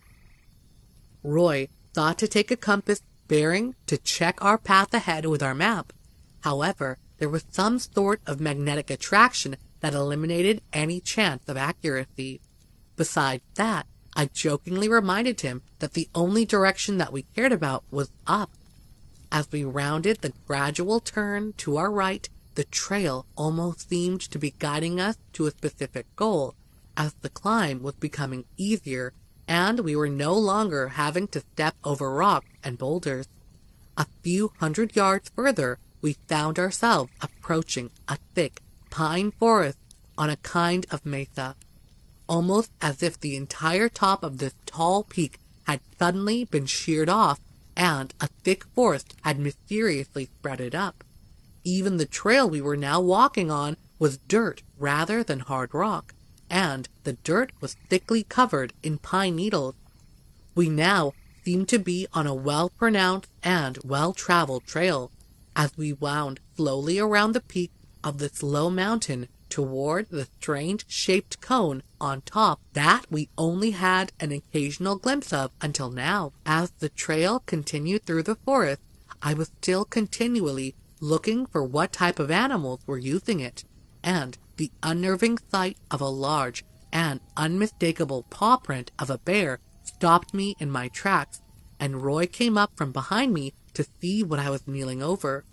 Roy thought to take a compass bearing to check our path ahead with our map. However, there was some sort of magnetic attraction that eliminated any chance of accuracy. Besides that, I jokingly reminded him that the only direction that we cared about was up. As we rounded the gradual turn to our right, the trail almost seemed to be guiding us to a specific goal, as the climb was becoming easier and we were no longer having to step over rocks and boulders. A few hundred yards further, we found ourselves approaching a thick pine forest on a kind of mesa, almost as if the entire top of this tall peak had suddenly been sheared off and a thick forest had mysteriously spread it up. Even the trail we were now walking on was dirt rather than hard rock, and the dirt was thickly covered in pine needles. We now seemed to be on a well pronounced and well traveled trail. As we wound slowly around the peak of this low mountain toward the strange shaped cone on top that we only had an occasional glimpse of until now. As the trail continued through the forest, I was still continually looking for what type of animals were using it, and the unnerving sight of a large and unmistakable paw print of a bear stopped me in my tracks, and Roy came up from behind me to see what I was kneeling over.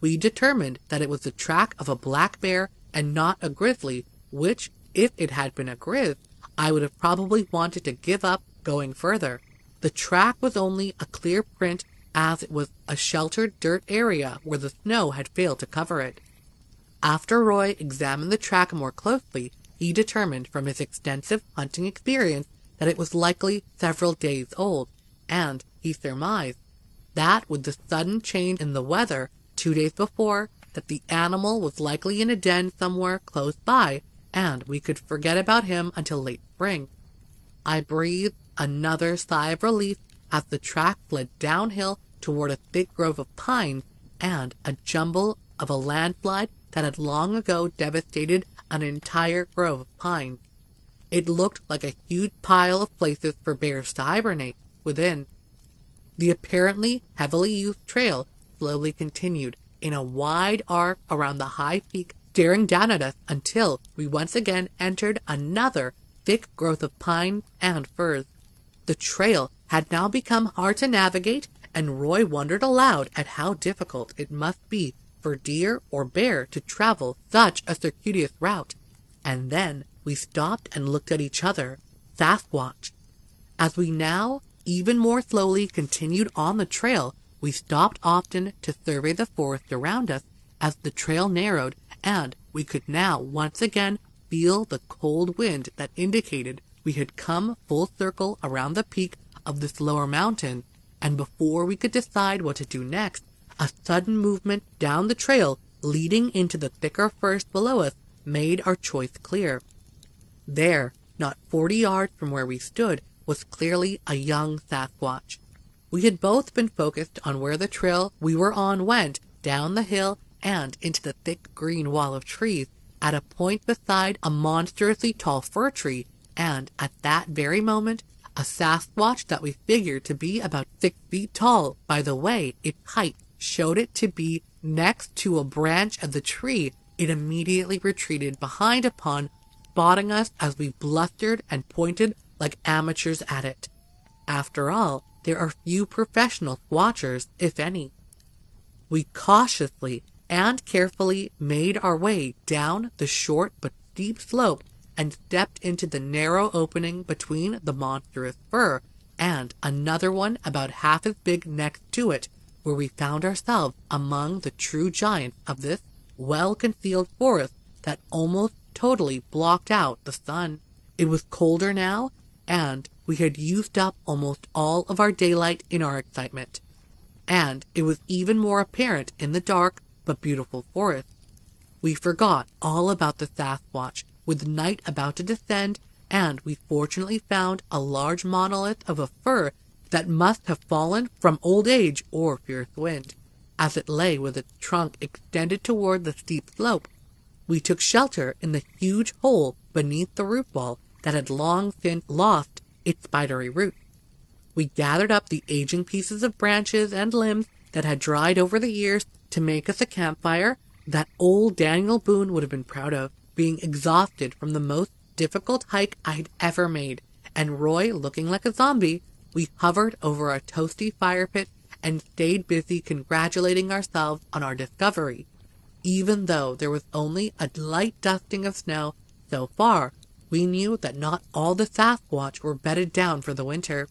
We determined that it was the track of a black bear and not a grizzly, which, if it had been a grizz, I would have probably wanted to give up going further. The track was only a clear print as it was a sheltered dirt area where the snow had failed to cover it. After Roy examined the track more closely, he determined from his extensive hunting experience that it was likely several days old, and he surmised that with the sudden change in the weather two days before, that the animal was likely in a den somewhere close by, and we could forget about him until late spring. I breathed another sigh of relief as the track fled downhill toward a thick grove of pines and a jumble of a landslide that had long ago devastated an entire grove of pines. It looked like a huge pile of places for bears to hibernate within. The apparently heavily used trail slowly continued in a wide arc around the high peak, staring down at us until we once again entered another thick growth of pine and firs. The trail had now become hard to navigate, and Roy wondered aloud at how difficult it must be for deer or bear to travel such a circuitous route. And then we stopped and looked at each other, Sasquatch. As we now even more slowly continued on the trail, we stopped often to survey the forest around us as the trail narrowed, and we could now once again feel the cold wind that indicated we had come full circle around the peak of this lower mountain, and before we could decide what to do next, a sudden movement down the trail leading into the thicker forest below us made our choice clear. There, not forty yards from where we stood, was clearly a young Sasquatch. We had both been focused on where the trail we were on went down the hill and into the thick green wall of trees at a point beside a monstrously tall fir tree, and at that very moment a Sasquatch that we figured to be about six feet tall by the way its height showed it to be next to a branch of the tree, it immediately retreated behind upon, spotting us as we blustered and pointed like amateurs at it. After all, there are few professional watchers, if any. We cautiously and carefully made our way down the short but steep slope and stepped into the narrow opening between the monstrous fir and another one about half as big next to it, where we found ourselves among the true giants of this well concealed forest that almost totally blocked out the sun. It was colder now, and we had used up almost all of our daylight in our excitement. And it was even more apparent in the dark but beautiful forest. We forgot all about the Sasquatch with night about to descend, and we fortunately found a large monolith of a fir that must have fallen from old age or fierce wind, as it lay with its trunk extended toward the steep slope. We took shelter in the huge hole beneath the roof wall that had long since lost its spidery roots. we gathered up the aging pieces of branches and limbs that had dried over the years to make us a campfire that old Daniel Boone would have been proud of, being exhausted from the most difficult hike I'd ever made, and Roy looking like a zombie, we hovered over a toasty fire pit and stayed busy congratulating ourselves on our discovery. Even though there was only a light dusting of snow so far, we knew that not all the Sasquatch were bedded down for the winter.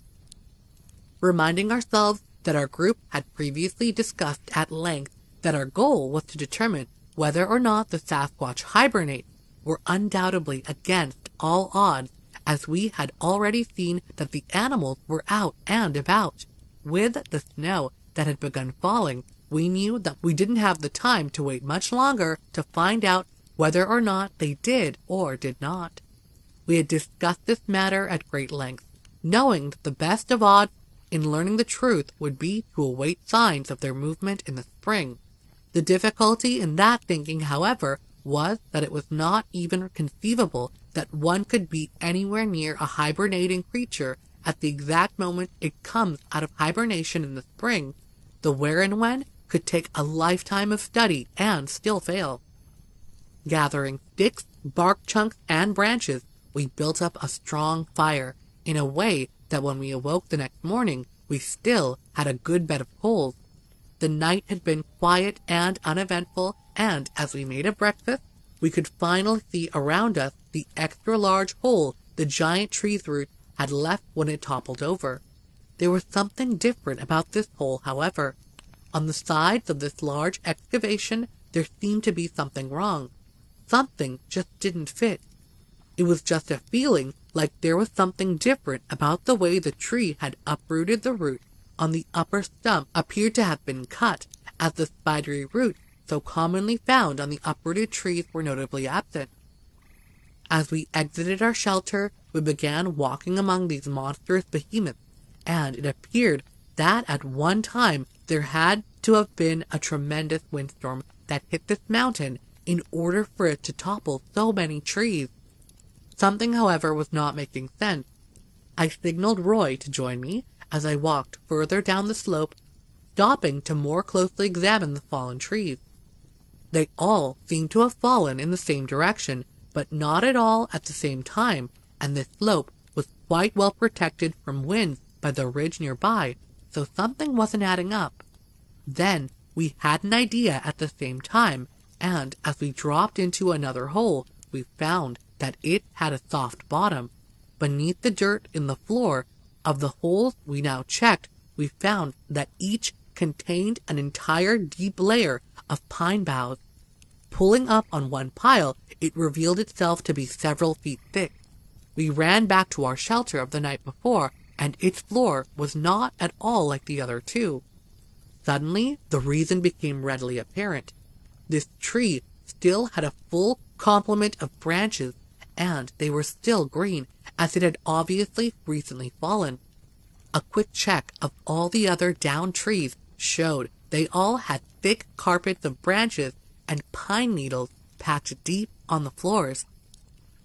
Reminding ourselves that our group had previously discussed at length that our goal was to determine whether or not the Sasquatch hibernate were undoubtedly against all odds, as we had already seen that the animals were out and about. With the snow that had begun falling, we knew that we didn't have the time to wait much longer to find out whether or not they did or did not. We had discussed this matter at great length, knowing that the best of odds in learning the truth would be to await signs of their movement in the spring. The difficulty in that thinking, however, was that it was not even conceivable that one could be anywhere near a hibernating creature at the exact moment it comes out of hibernation in the spring. The where and when could take a lifetime of study and still fail. Gathering sticks, bark chunks, and branches, we built up a strong fire in a way that when we awoke the next morning, we still had a good bed of coals. The night had been quiet and uneventful, and as we made a breakfast, we could finally see around us the extra large hole the giant tree's root had left when it toppled over. There was something different about this hole, however. On the sides of this large excavation, there seemed to be something wrong. Something just didn't fit. It was just a feeling like there was something different about the way the tree had uprooted the root on the upper stump appeared to have been cut, as the spidery roots so commonly found on the uprooted trees were notably absent. As we exited our shelter, we began walking among these monstrous behemoths, and it appeared that at one time there had to have been a tremendous windstorm that hit this mountain in order for it to topple so many trees. Something, however, was not making sense. I signaled Roy to join me as I walked further down the slope, stopping to more closely examine the fallen trees. They all seemed to have fallen in the same direction, but not at all at the same time, and the slope was quite well protected from winds by the ridge nearby, so something wasn't adding up. Then we had an idea at the same time, and as we dropped into another hole, we found that it had a soft bottom. Beneath the dirt in the floor of the holes we now checked, we found that each contained an entire deep layer of pine boughs. Pulling up on one pile, it revealed itself to be several feet thick. We ran back to our shelter of the night before, and its floor was not at all like the other two. Suddenly, the reason became readily apparent. This tree still had a full complement of branches, and they were still green, as it had obviously recently fallen. A quick check of all the other downed trees showed they all had thick carpets of branches and pine needles packed deep on the floors.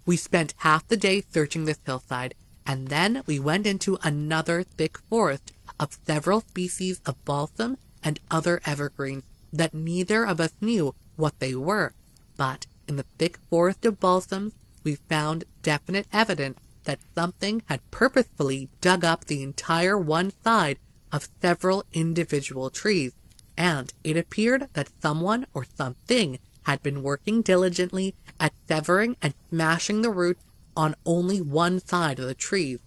We spent half the day searching this hillside, and then we went into another thick forest of several species of balsam and other evergreens that neither of us knew what they were. But in the thick forest of balsams, we found definite evidence that something had purposefully dug up the entire one side of several individual trees and it appeared that someone or something had been working diligently at severing and smashing the roots on only one side of the trees.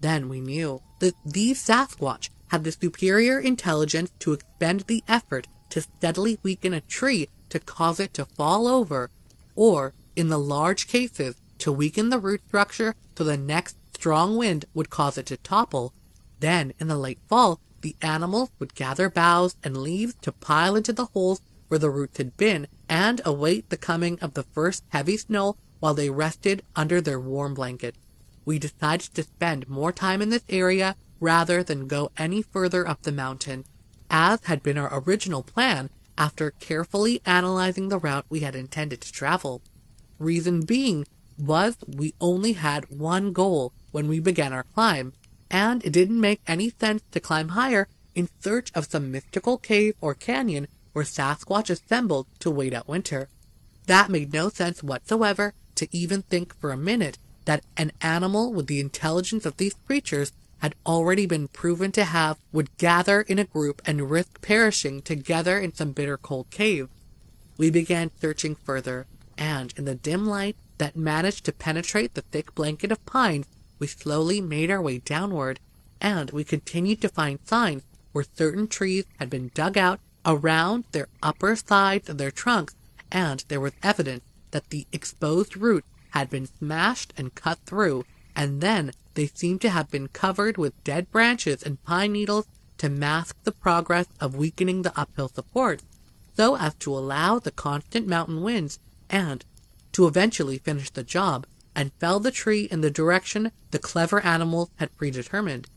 Then we knew that these Sasquatch had the superior intelligence to expend the effort to steadily weaken a tree to cause it to fall over, or, in the large cases, to weaken the root structure so the next strong wind would cause it to topple. Then, in the late fall, the animals would gather boughs and leaves to pile into the holes where the roots had been and await the coming of the first heavy snow while they rested under their warm blankets. We decided to spend more time in this area rather than go any further up the mountain, as had been our original plan after carefully analyzing the route we had intended to travel. Reason being was we only had one goal when we began our climb, and it didn't make any sense to climb higher in search of some mystical cave or canyon where Sasquatch assembled to wait out winter. That made no sense whatsoever to even think for a minute that an animal with the intelligence of these creatures had already been proven to have would gather in a group and risk perishing together in some bitter cold cave. We began searching further, and in the dim light that managed to penetrate the thick blanket of pines, we slowly made our way downward, and we continued to find signs where certain trees had been dug out around their upper sides of their trunks, and there was evidence that the exposed roots had been smashed and cut through, and then they seemed to have been covered with dead branches and pine needles to mask the progress of weakening the uphill supports, so as to allow the constant mountain winds and to eventually finish the job and fell the tree in the direction the clever animal had predetermined.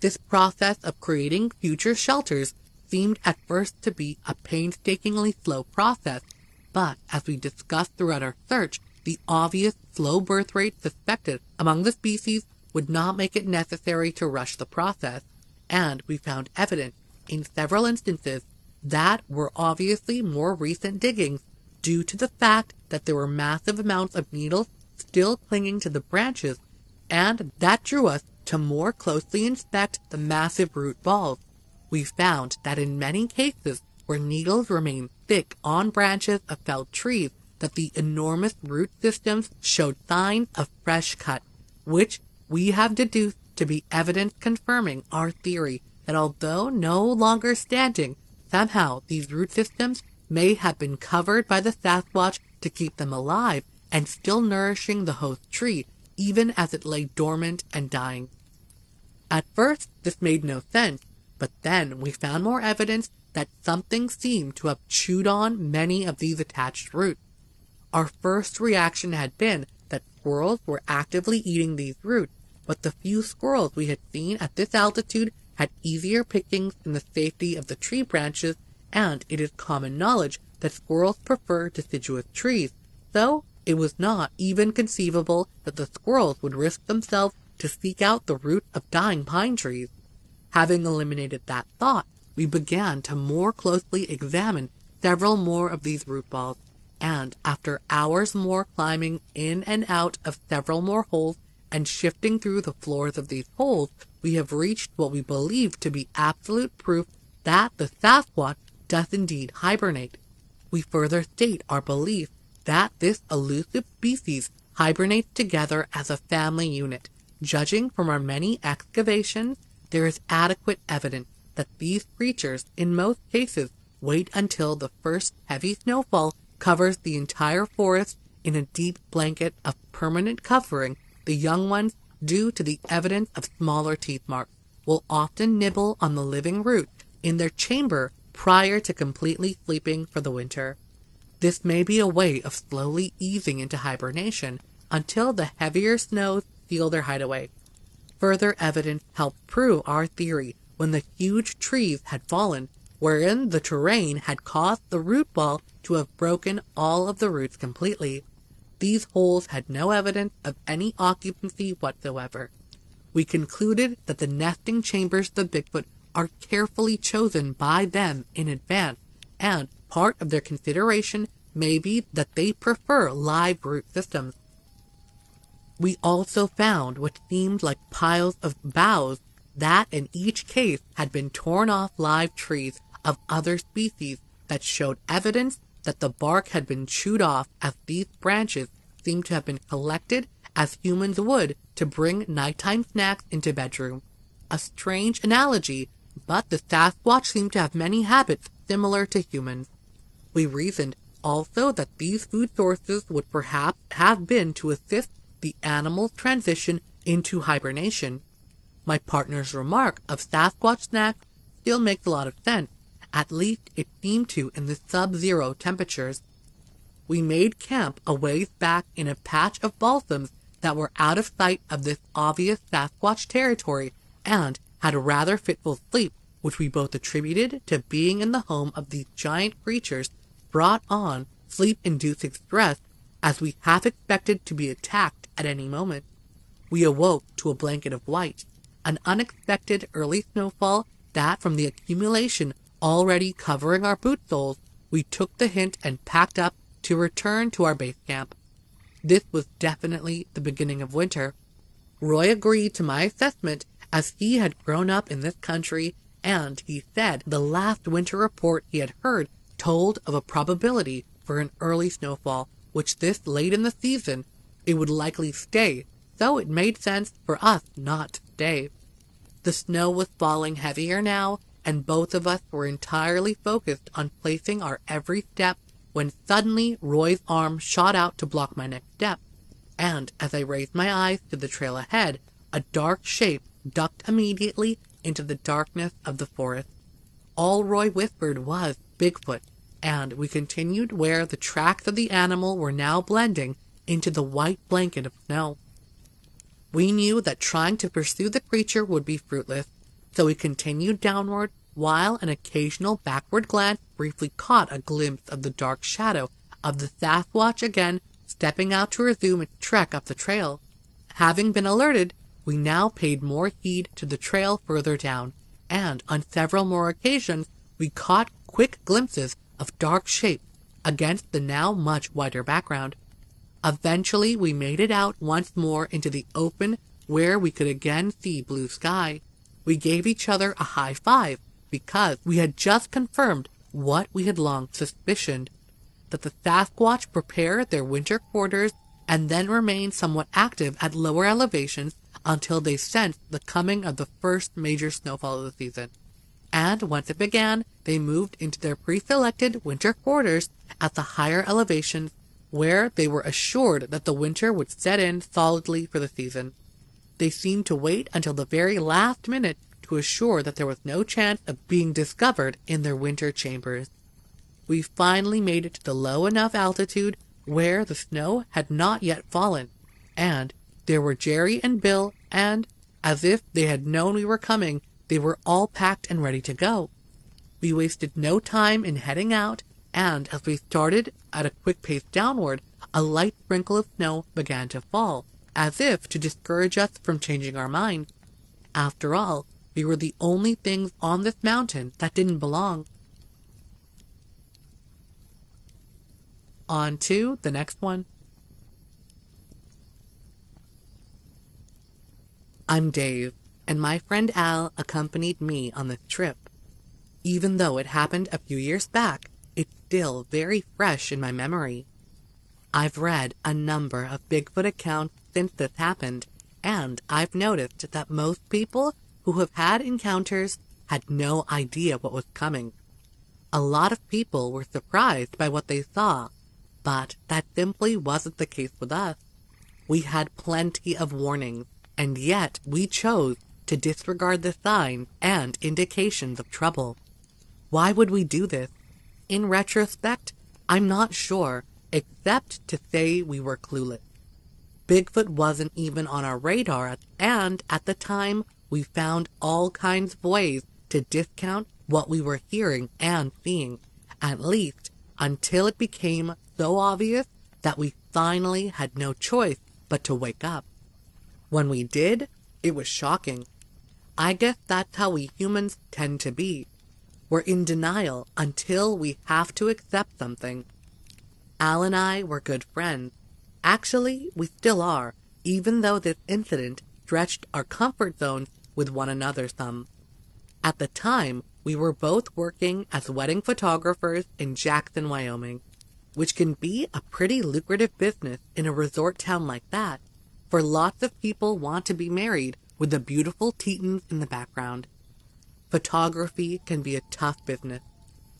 This process of creating future shelters seemed at first to be a painstakingly slow process, but as we discussed throughout our search, the obvious slow birth rate suspected among the species would not make it necessary to rush the process, and we found evidence in several instances that were obviously more recent diggings due to the fact that there were massive amounts of needles still clinging to the branches, and that drew us to more closely inspect the massive root balls. We found that in many cases where needles remain thick on branches of felled trees, that the enormous root systems showed signs of fresh cut, which we have deduced to be evidence confirming our theory that although no longer standing, somehow these root systems may have been covered by the Sasquatch to keep them alive and still nourishing the host tree, even as it lay dormant and dying. At first, this made no sense, but then we found more evidence that something seemed to have chewed on many of these attached roots. Our first reaction had been that squirrels were actively eating these roots, but the few squirrels we had seen at this altitude had easier pickings in the safety of the tree branches, and it is common knowledge that squirrels prefer deciduous trees, so it was not even conceivable that the squirrels would risk themselves to seek out the roots of dying pine trees. Having eliminated that thought, we began to more closely examine several more of these root balls and after hours more climbing in and out of several more holes and shifting through the floors of these holes, we have reached what we believe to be absolute proof that the Sasquatch does indeed hibernate. We further state our belief that this elusive species hibernates together as a family unit. Judging from our many excavations, there is adequate evidence that these creatures, in most cases, wait until the first heavy snowfall covers the entire forest in a deep blanket of permanent covering, the young ones, due to the evidence of smaller teeth marks, will often nibble on the living root in their chamber prior to completely sleeping for the winter. This may be a way of slowly easing into hibernation until the heavier snows seal their hideaway. Further evidence helped prove our theory when the huge trees had fallen, wherein the terrain had caused the root ball to have broken all of the roots completely. These holes had no evidence of any occupancy whatsoever. We concluded that the nesting chambers the Bigfoot are carefully chosen by them in advance, and part of their consideration may be that they prefer live root systems. We also found what seemed like piles of boughs that in each case had been torn off live trees of other species that showed evidence that the bark had been chewed off as these branches seemed to have been collected as humans would to bring nighttime snacks into bedroom. A strange analogy, but the Sasquatch seemed to have many habits similar to humans. We reasoned also that these food sources would perhaps have been to assist the animal's transition into hibernation. My partner's remark of Sasquatch snacks still makes a lot of sense, at least it seemed to in the sub-zero temperatures. We made camp a ways back in a patch of balsams that were out of sight of this obvious Sasquatch territory and had a rather fitful sleep, which we both attributed to being in the home of these giant creatures brought on sleep-inducing stress as we half expected to be attacked at any moment. we awoke to a blanket of white, an unexpected early snowfall that, from the accumulation already covering our boot soles, we took the hint and packed up to return to our base camp. This was definitely the beginning of winter. Roy agreed to my assessment as he had grown up in this country, and he said the last winter report he had heard told of a probability for an early snowfall, which this late in the season it would likely stay, so it made sense for us not to stay. The snow was falling heavier now, and both of us were entirely focused on placing our every step when suddenly Roy's arm shot out to block my next step, and as I raised my eyes to the trail ahead, a dark shape ducked immediately into the darkness of the forest. All Roy whispered was Bigfoot, and we continued where the tracks of the animal were now blending into the white blanket of snow. We knew that trying to pursue the creature would be fruitless, so we continued downward while an occasional backward glance briefly caught a glimpse of the dark shadow of the Sasquatch again stepping out to resume its trek up the trail. Having been alerted, we now paid more heed to the trail further down, and on several more occasions we caught quick glimpses of dark shapes against the now much whiter background. Eventually we made it out once more into the open where we could again see blue sky. We gave each other a high five because we had just confirmed what we had long suspicioned that the Sasquatch prepare their winter quarters and then remain somewhat active at lower elevations until they sensed the coming of the first major snowfall of the season. And once it began, they moved into their pre-selected winter quarters at the higher elevations where they were assured that the winter would set in solidly for the season. They seemed to wait until the very last minute to assure that there was no chance of being discovered in their winter chambers. We finally made it to the low enough altitude where the snow had not yet fallen, and there were Jerry and Bill, and, as if they had known we were coming, they were all packed and ready to go. We wasted no time in heading out, and as we started at a quick pace downward, a light sprinkle of snow began to fall, as if to discourage us from changing our mind. After all, we were the only things on this mountain that didn't belong. On to the next one. I'm Dave, and my friend Al accompanied me on this trip. Even though it happened a few years back, it's still very fresh in my memory. I've read a number of Bigfoot accounts since this happened, and I've noticed that most people who have had encounters had no idea what was coming. A lot of people were surprised by what they saw, but that simply wasn't the case with us. We had plenty of warnings, and yet we chose to disregard the signs and indications of trouble. Why would we do this? In retrospect, I'm not sure, except to say we were clueless. Bigfoot wasn't even on our radar, and at the time, we found all kinds of ways to discount what we were hearing and seeing, at least until it became so obvious that we finally had no choice but to wake up. When we did, it was shocking. I guess that's how we humans tend to be. We're in denial until we have to accept something. Al and I were good friends. Actually, we still are, even though this incident stretched our comfort zones with one another some. At the time, we were both working as wedding photographers in Jackson, Wyoming, which can be a pretty lucrative business in a resort town like that, for lots of people want to be married with the beautiful Tetons in the background. Photography can be a tough business,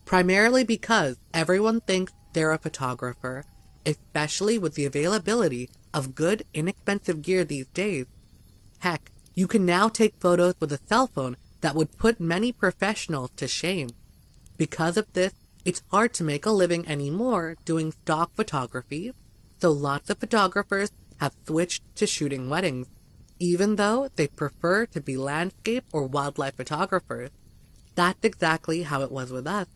primarily because everyone thinks they're a photographer, especially with the availability of good, inexpensive gear these days. Heck, you can now take photos with a cell phone that would put many professionals to shame. Because of this, it's hard to make a living anymore doing stock photography, so lots of photographers have switched to shooting weddings, even though they prefer to be landscape or wildlife photographers. That's exactly how it was with us.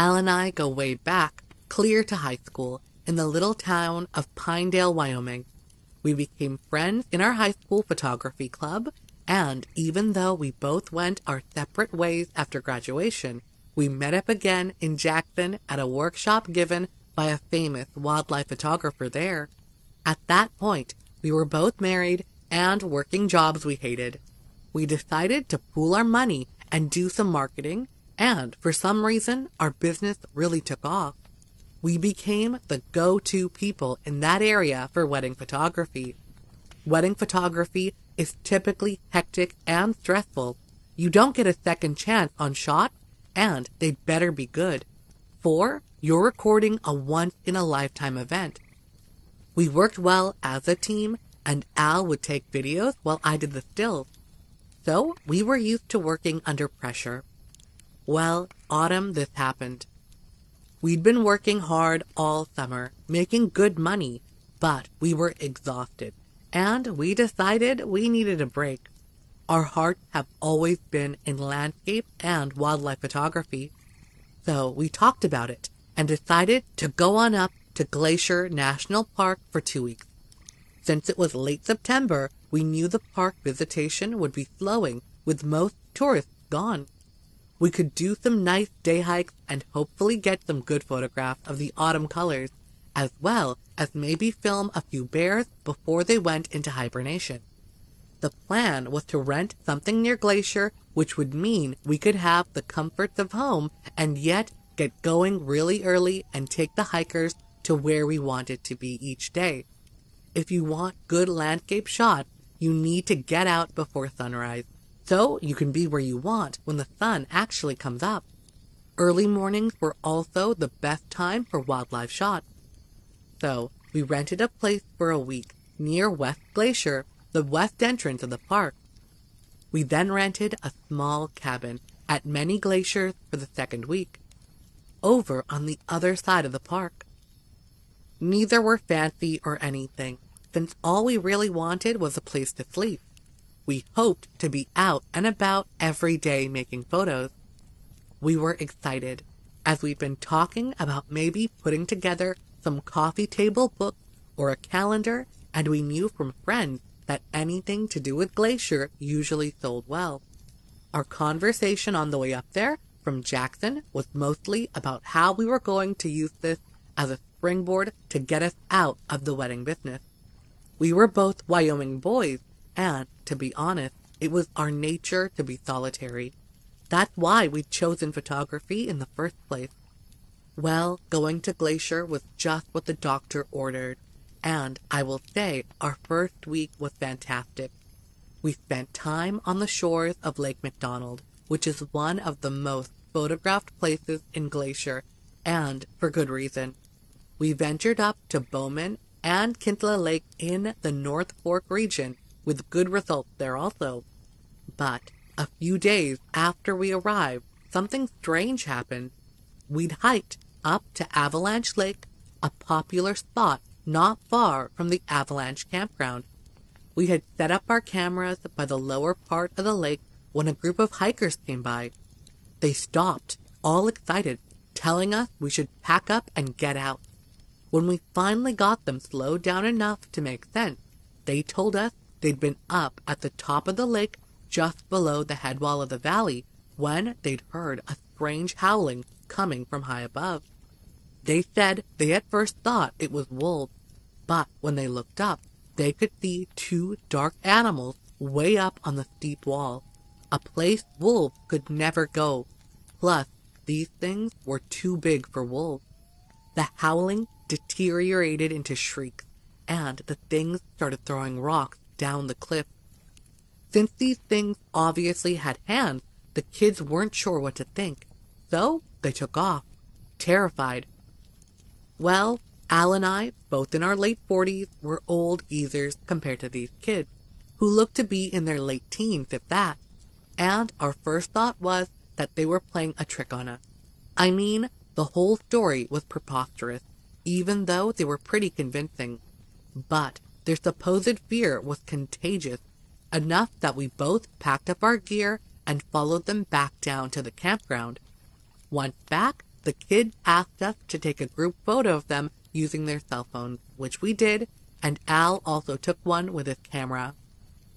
Al and I go way back, clear to high school, in the little town of Pinedale, Wyoming. We became friends in our high school photography club, and even though we both went our separate ways after graduation, we met up again in Jackson at a workshop given by a famous wildlife photographer there. At that point, we were both married and working jobs we hated. We decided to pool our money and do some marketing, and for some reason, our business really took off. We became the go-to people in that area for wedding photography. Wedding photography is typically hectic and stressful. You don't get a second chance on shot and they better be good. For you're recording a once in a lifetime event. We worked well as a team, and Al would take videos while I did the stills. So we were used to working under pressure. Well, autumn this happened. We'd been working hard all summer, making good money, but we were exhausted, and we decided we needed a break. Our hearts have always been in landscape and wildlife photography. So we talked about it and decided to go on up to Glacier National Park for two weeks. Since it was late September, we knew the park visitation would be slowing with most tourists gone. We could do some nice day hikes and hopefully get some good photographs of the autumn colors, as well as maybe film a few bears before they went into hibernation. The plan was to rent something near Glacier, which would mean we could have the comforts of home and yet get going really early and take the hikers to where we wanted to be each day. If you want good landscape shots, you need to get out before sunrise, so you can be where you want when the sun actually comes up. Early mornings were also the best time for wildlife shots. So we rented a place for a week near West Glacier the west entrance of the park. We then rented a small cabin at Many Glaciers for the second week, over on the other side of the park. Neither were fancy or anything, since all we really wanted was a place to sleep. We hoped to be out and about every day making photos. We were excited, as we'd been talking about maybe putting together some coffee table books or a calendar, and we knew from friends that anything to do with Glacier usually sold well. Our conversation on the way up there from Jackson was mostly about how we were going to use this as a springboard to get us out of the wedding business. We were both Wyoming boys, and, to be honest, it was our nature to be solitary. That's why we'd chosen photography in the first place. Well, going to Glacier was just what the doctor ordered. And I will say our first week was fantastic. We spent time on the shores of Lake McDonald, which is one of the most photographed places in Glacier, and for good reason. We ventured up to Bowman and Kintla Lake in the North Fork region with good results there also. But a few days after we arrived, something strange happened. We'd hiked up to Avalanche Lake, a popular spot not far from the Avalanche campground. We had set up our cameras by the lower part of the lake when a group of hikers came by. They stopped, all excited, telling us we should pack up and get out. When we finally got them slowed down enough to make sense, they told us they'd been up at the top of the lake just below the head wall of the valley when they'd heard a strange howling coming from high above. They said they at first thought it was wolves, but when they looked up, they could see two dark animals way up on the steep wall, a place wolves could never go. Plus, these things were too big for wolves. The howling deteriorated into shrieks, and the things started throwing rocks down the cliff. Since these things obviously had hands, the kids weren't sure what to think, so they took off, terrified. Well, Al and I, both in our late 40s, were old geezers compared to these kids, who looked to be in their late teens, if that. And our first thought was that they were playing a trick on us. I mean, the whole story was preposterous, even though they were pretty convincing. But their supposed fear was contagious, enough that we both packed up our gear and followed them back down to the campground. Once back, the kid asked us to take a group photo of them using their cell phones, which we did, and Al also took one with his camera.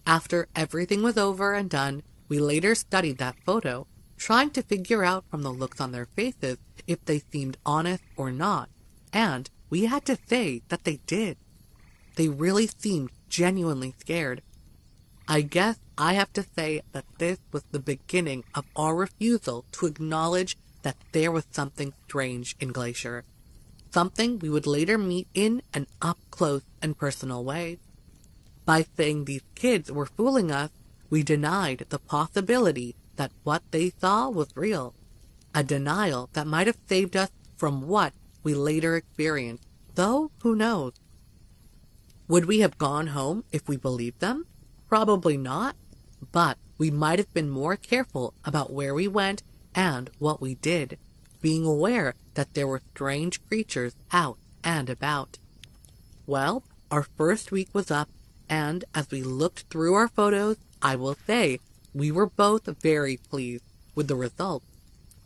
After everything was over and done, we later studied that photo, trying to figure out from the looks on their faces if they seemed honest or not, and we had to say that they did. They really seemed genuinely scared. I guess I have to say that this was the beginning of our refusal to acknowledge that there was something strange in Glacier. Something we would later meet in an up close and personal way. By saying these kids were fooling us, we denied the possibility that what they saw was real. A denial that might have saved us from what we later experienced, though who knows? Would we have gone home if we believed them? Probably not, but we might have been more careful about where we went and what we did, being aware that there were strange creatures out and about. Well, our first week was up, and as we looked through our photos, I will say we were both very pleased with the results.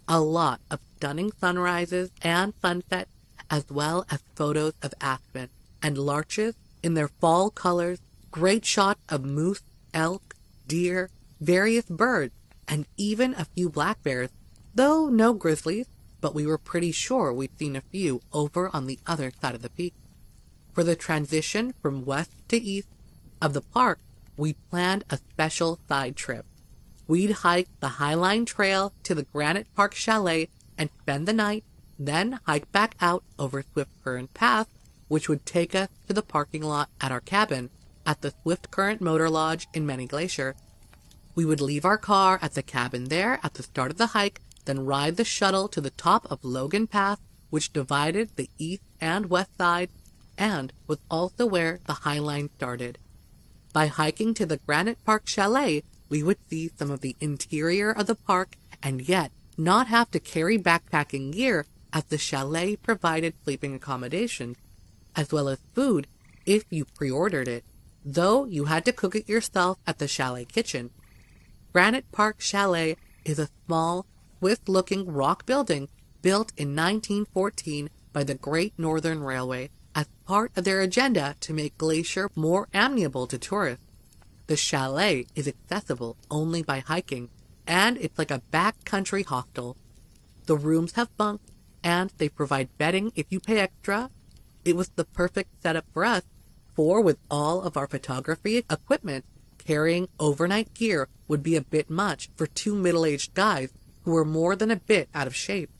A lot of stunning sunrises and sunsets, as well as photos of aspen and larches in their fall colors, great shots of moose, elk, deer, various birds, and even a few black bears, though no grizzlies, but we were pretty sure we'd seen a few over on the other side of the peak. For the transition from west to east of the park, we planned a special side trip. We'd hike the Highline Trail to the Granite Park Chalet and spend the night, then hike back out over Swift Current Pass, which would take us to the parking lot at our cabin at the Swift Current Motor Lodge in Many Glacier. We would leave our car at the cabin there at the start of the hike, then ride the shuttle to the top of Logan Pass, which divided the east and west side and was also where the High Line started. By hiking to the Granite Park Chalet, we would see some of the interior of the park and yet not have to carry backpacking gear as the chalet provided sleeping accommodation, as well as food if you pre-ordered it, though you had to cook it yourself at the chalet kitchen. Granite Park Chalet is a small, swift-looking rock building built in 1914 by the Great Northern Railway as part of their agenda to make Glacier more amiable to tourists. The chalet is accessible only by hiking, and it's like a backcountry hostel. The rooms have bunks, and they provide bedding if you pay extra. It was the perfect setup for us, for with all of our photography equipment, carrying overnight gear would be a bit much for two middle-aged guys who were more than a bit out of shape.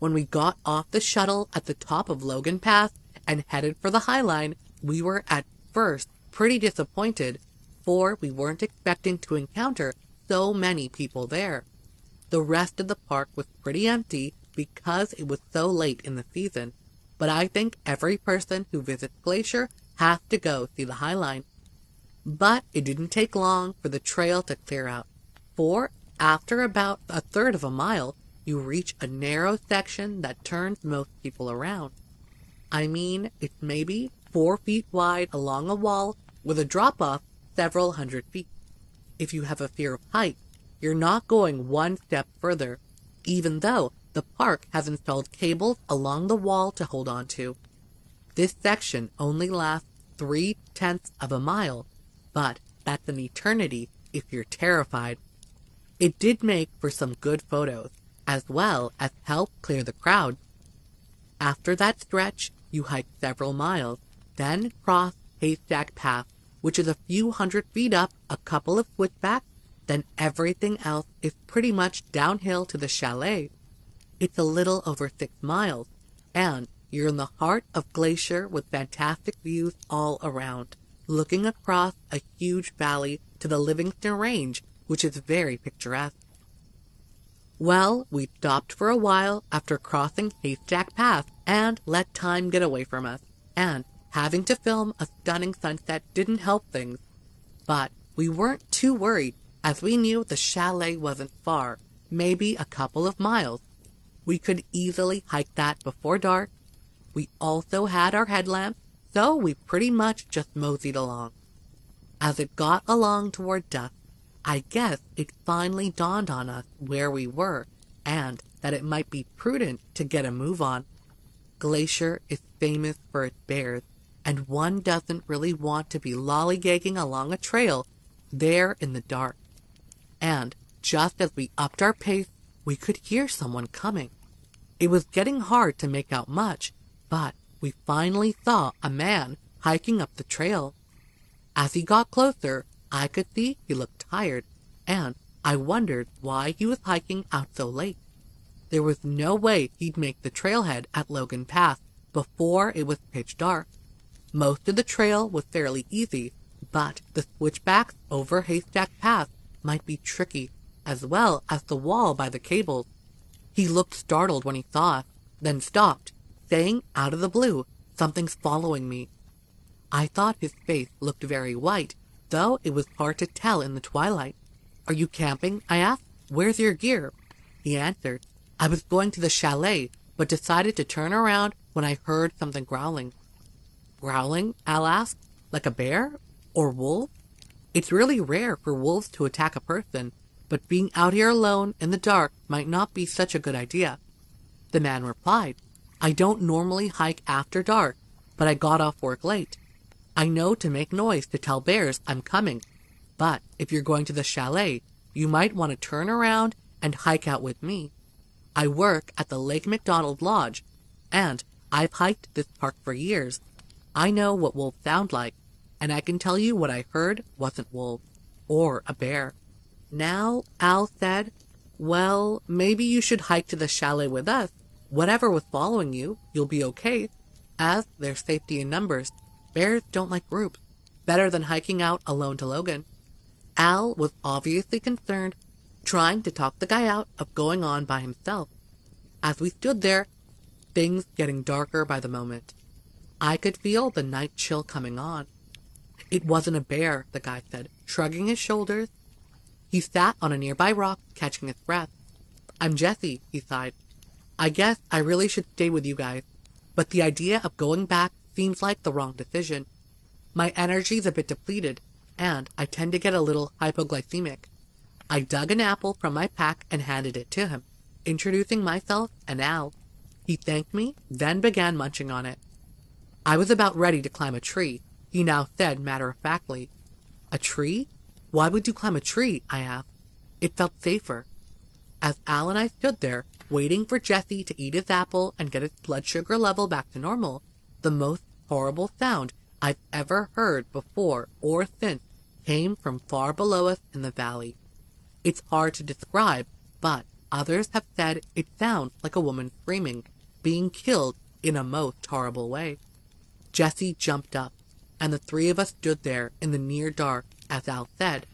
When we got off the shuttle at the top of Logan Pass and headed for the High Line, we were at first pretty disappointed, for we weren't expecting to encounter so many people there. The rest of the park was pretty empty because it was so late in the season, but I think every person who visits Glacier has to go see the High Line. But it didn't take long for the trail to clear out, for after about a third of a mile, you reach a narrow section that turns most people around. I mean, it's maybe four feet wide along a wall with a drop off several hundred feet. If you have a fear of heights, you're not going one step further, even though the park has installed cables along the wall to hold on to. This section only lasts three tenths of a mile, but that's an eternity if you're terrified. It did make for some good photos, as well as help clear the crowd. After that stretch, you hike several miles, then cross Haystack Pass, which is a few hundred feet up a couple of switchbacks, then everything else is pretty much downhill to the chalet. It's a little over six miles, and you're in the heart of Glacier with fantastic views all around, looking across a huge valley to the Livingston Range, which is very picturesque. Well, we stopped for a while after crossing Haystack Pass and let time get away from us, and having to film a stunning sunset didn't help things. But we weren't too worried as we knew the chalet wasn't far, maybe a couple of miles. We could easily hike that before dark. We also had our headlamps, so we pretty much just moseyed along. As it got along toward dusk, I guess it finally dawned on us where we were and that it might be prudent to get a move on. Glacier is famous for its bears, and one doesn't really want to be lollygagging along a trail there in the dark. And just as we upped our pace, we could hear someone coming. It was getting hard to make out much, but we finally saw a man hiking up the trail. As he got closer, I could see he looked tired, and I wondered why he was hiking out so late. There was no way he'd make the trailhead at Logan Pass before it was pitch dark. Most of the trail was fairly easy, but the switchbacks over Haystack Pass might be tricky, as well as the wall by the cables. He looked startled when he saw us, then stopped, saying out of the blue, Something's following me. I thought his face looked very white, though it was hard to tell in the twilight. Are you camping? I asked. Where's your gear? He answered, I was going to the chalet, but decided to turn around when I heard something growling. Growling? Al asked. Like a bear? Or wolf? It's really rare for wolves to attack a person, but being out here alone in the dark might not be such a good idea. The man replied, I don't normally hike after dark, but I got off work late. I know to make noise to tell bears I'm coming, but if you're going to the chalet, you might want to turn around and hike out with me. I work at the Lake McDonald Lodge, and I've hiked this park for years. I know what wolves sound like, and I can tell you what I heard wasn't wolves or a bear. Now, Al said, well, maybe you should hike to the chalet with us. Whatever was following you, you'll be okay, as there's safety in numbers. Bears don't like groups. Better than hiking out alone to Logan. Al was obviously concerned, trying to talk the guy out of going on by himself. As we stood there, things getting darker by the moment, I could feel the night chill coming on. It wasn't a bear, the guy said, shrugging his shoulders he sat on a nearby rock, catching his breath. I'm Jesse, he sighed. I guess I really should stay with you guys, but the idea of going back seems like the wrong decision. My energy's a bit depleted, and I tend to get a little hypoglycemic. I dug an apple from my pack and handed it to him, introducing myself and Al. He thanked me, then began munching on it. I was about ready to climb a tree, he now said matter of factly. A tree? Why would you climb a tree? I asked. It felt safer. As Al and I stood there, waiting for Jesse to eat his apple and get his blood sugar level back to normal, the most horrible sound I've ever heard before or since came from far below us in the valley. It's hard to describe, but others have said it sounds like a woman screaming, being killed in a most horrible way. Jesse jumped up, and the three of us stood there in the near dark as Al said.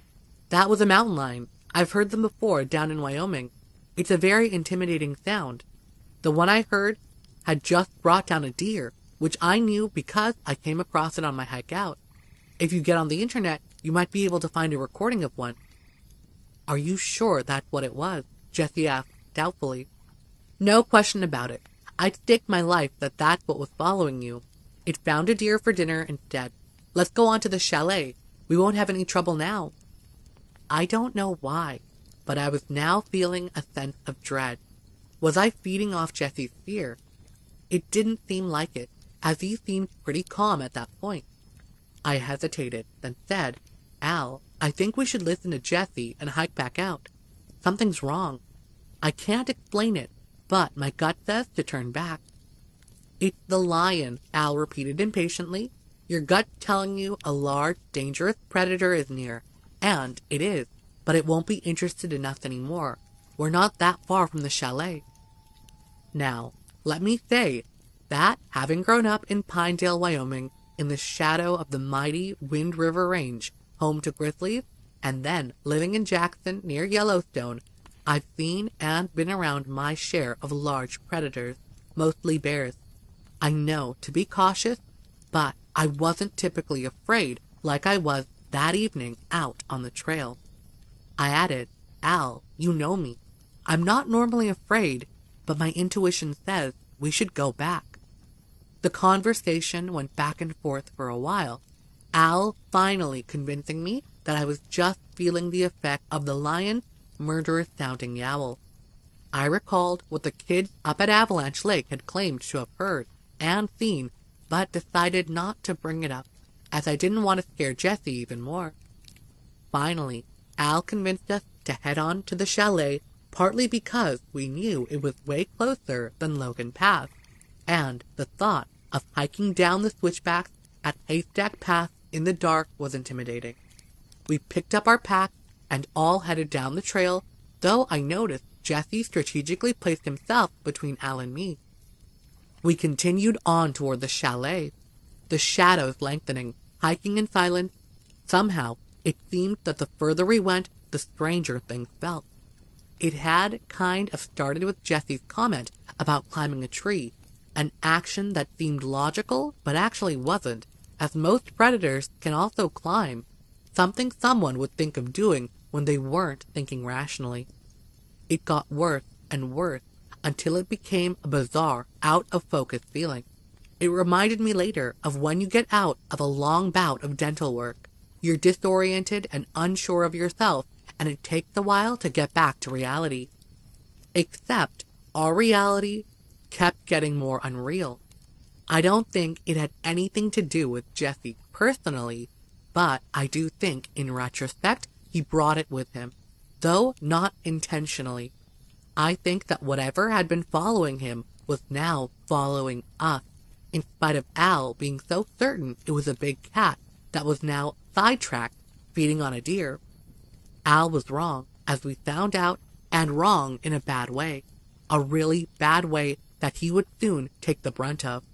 That was a mountain lion. I've heard them before down in Wyoming. It's a very intimidating sound. The one I heard had just brought down a deer, which I knew because I came across it on my hike out. If you get on the internet, you might be able to find a recording of one. Are you sure that's what it was? Jesse asked doubtfully. No question about it. I'd stake my life that that's what was following you. It found a deer for dinner instead. Let's go on to the chalet. We won't have any trouble now. I don't know why, but I was now feeling a sense of dread. Was I feeding off Jesse's fear? It didn't seem like it, as he seemed pretty calm at that point. I hesitated, then said, Al, I think we should listen to Jesse and hike back out. Something's wrong. I can't explain it, but my gut says to turn back. It's the lion, Al repeated impatiently, your gut telling you a large, dangerous predator is near. And it is, but it won't be interested in us anymore. We're not that far from the chalet. Now, let me say that, having grown up in Pinedale, Wyoming, in the shadow of the mighty Wind River Range, home to grizzlies, and then living in Jackson near Yellowstone, I've seen and been around my share of large predators, mostly bears. I know to be cautious, but I wasn't typically afraid like I was that evening out on the trail. I added, Al, you know me. I'm not normally afraid, but my intuition says we should go back. The conversation went back and forth for a while, Al finally convincing me that I was just feeling the effect of the lion's murderous sounding yowl. I recalled what the kids up at Avalanche Lake had claimed to have heard and seen but decided not to bring it up, as I didn't want to scare Jesse even more. Finally, Al convinced us to head on to the chalet, partly because we knew it was way closer than Logan Pass, and the thought of hiking down the switchbacks at Haystack Pass in the dark was intimidating. We picked up our pack and all headed down the trail, though I noticed Jesse strategically placed himself between Al and me. We continued on toward the chalet, the shadows lengthening, hiking in silence. Somehow, it seemed that the further we went, the stranger things felt. It had kind of started with Jesse's comment about climbing a tree, an action that seemed logical but actually wasn't, as most predators can also climb, something someone would think of doing when they weren't thinking rationally. It got worse and worse until it became a bizarre, out of focus feeling. It reminded me later of when you get out of a long bout of dental work. You're disoriented and unsure of yourself, and it takes a while to get back to reality. Except our reality kept getting more unreal. I don't think it had anything to do with Jesse personally, but I do think in retrospect he brought it with him, though not intentionally. I think that whatever had been following him was now following us, in spite of Al being so certain it was a big cat that was now sidetracked feeding on a deer. Al was wrong, as we found out, and wrong in a bad way. A really bad way that he would soon take the brunt of.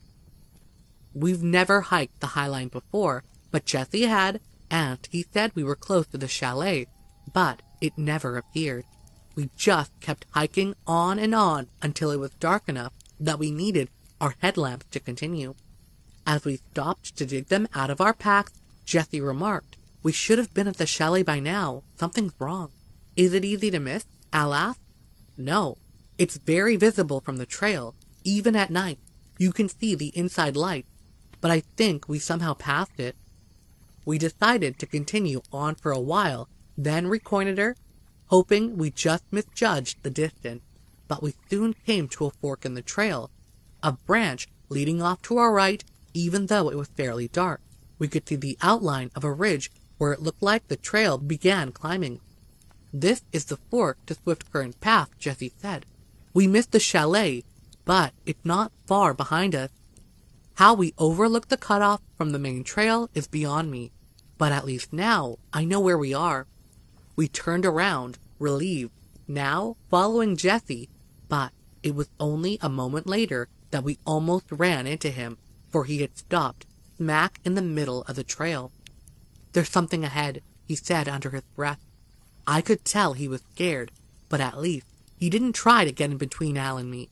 We've never hiked the High Line before, but Jesse had, and he said we were close to the chalet, but it never appeared. We just kept hiking on and on until it was dark enough that we needed our headlamps to continue. As we stopped to dig them out of our packs, Jesse remarked, We should have been at the chalet by now. Something's wrong. Is it easy to miss? Al asked. No. It's very visible from the trail. Even at night, you can see the inside light. But I think we somehow passed it. We decided to continue on for a while, then reconnoiter, hoping we just misjudged the distance. But we soon came to a fork in the trail, a branch leading off to our right, even though it was fairly dark. We could see the outline of a ridge where it looked like the trail began climbing. This is the fork to Swift Current Pass, Jesse said. We missed the chalet, but it's not far behind us. How we overlooked the cutoff from the main trail is beyond me, but at least now I know where we are. We turned around, relieved, now following Jesse, but it was only a moment later that we almost ran into him, for he had stopped smack in the middle of the trail. There's something ahead, he said under his breath. I could tell he was scared, but at least he didn't try to get in between Al and me.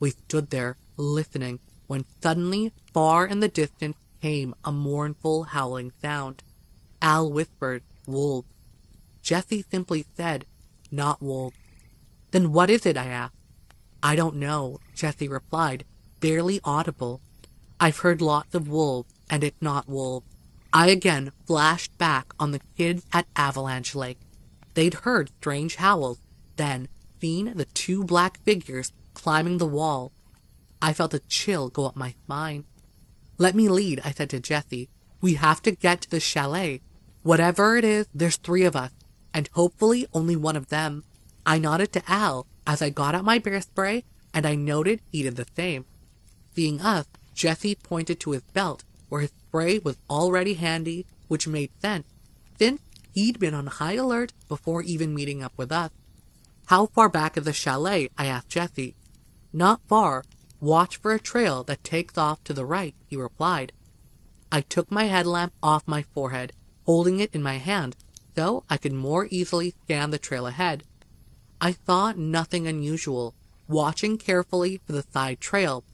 We stood there, listening, when suddenly, far in the distance, came a mournful howling sound. Al whispered, Wolves. Jesse simply said, Not wolves. Then what is it? I asked. I don't know, Jesse replied, barely audible. I've heard lots of wolves, and it's not wolves. I again flashed back on the kids at Avalanche Lake. They'd heard strange howls, then seen the two black figures climbing the wall. I felt a chill go up my spine. Let me lead, I said to Jesse. We have to get to the chalet. Whatever it is, there's three of us, and hopefully only one of them. I nodded to Al as I got out my bear spray, and I noted he did the same. Seeing us, Jesse pointed to his belt, where his spray was already handy, which made sense, since he'd been on high alert before even meeting up with us. How far back is the chalet? I asked Jesse. Not far. Watch for a trail that takes off to the right, he replied. I took my headlamp off my forehead, holding it in my hand so I could more easily scan the trail ahead. I saw nothing unusual, watching carefully for the side trail.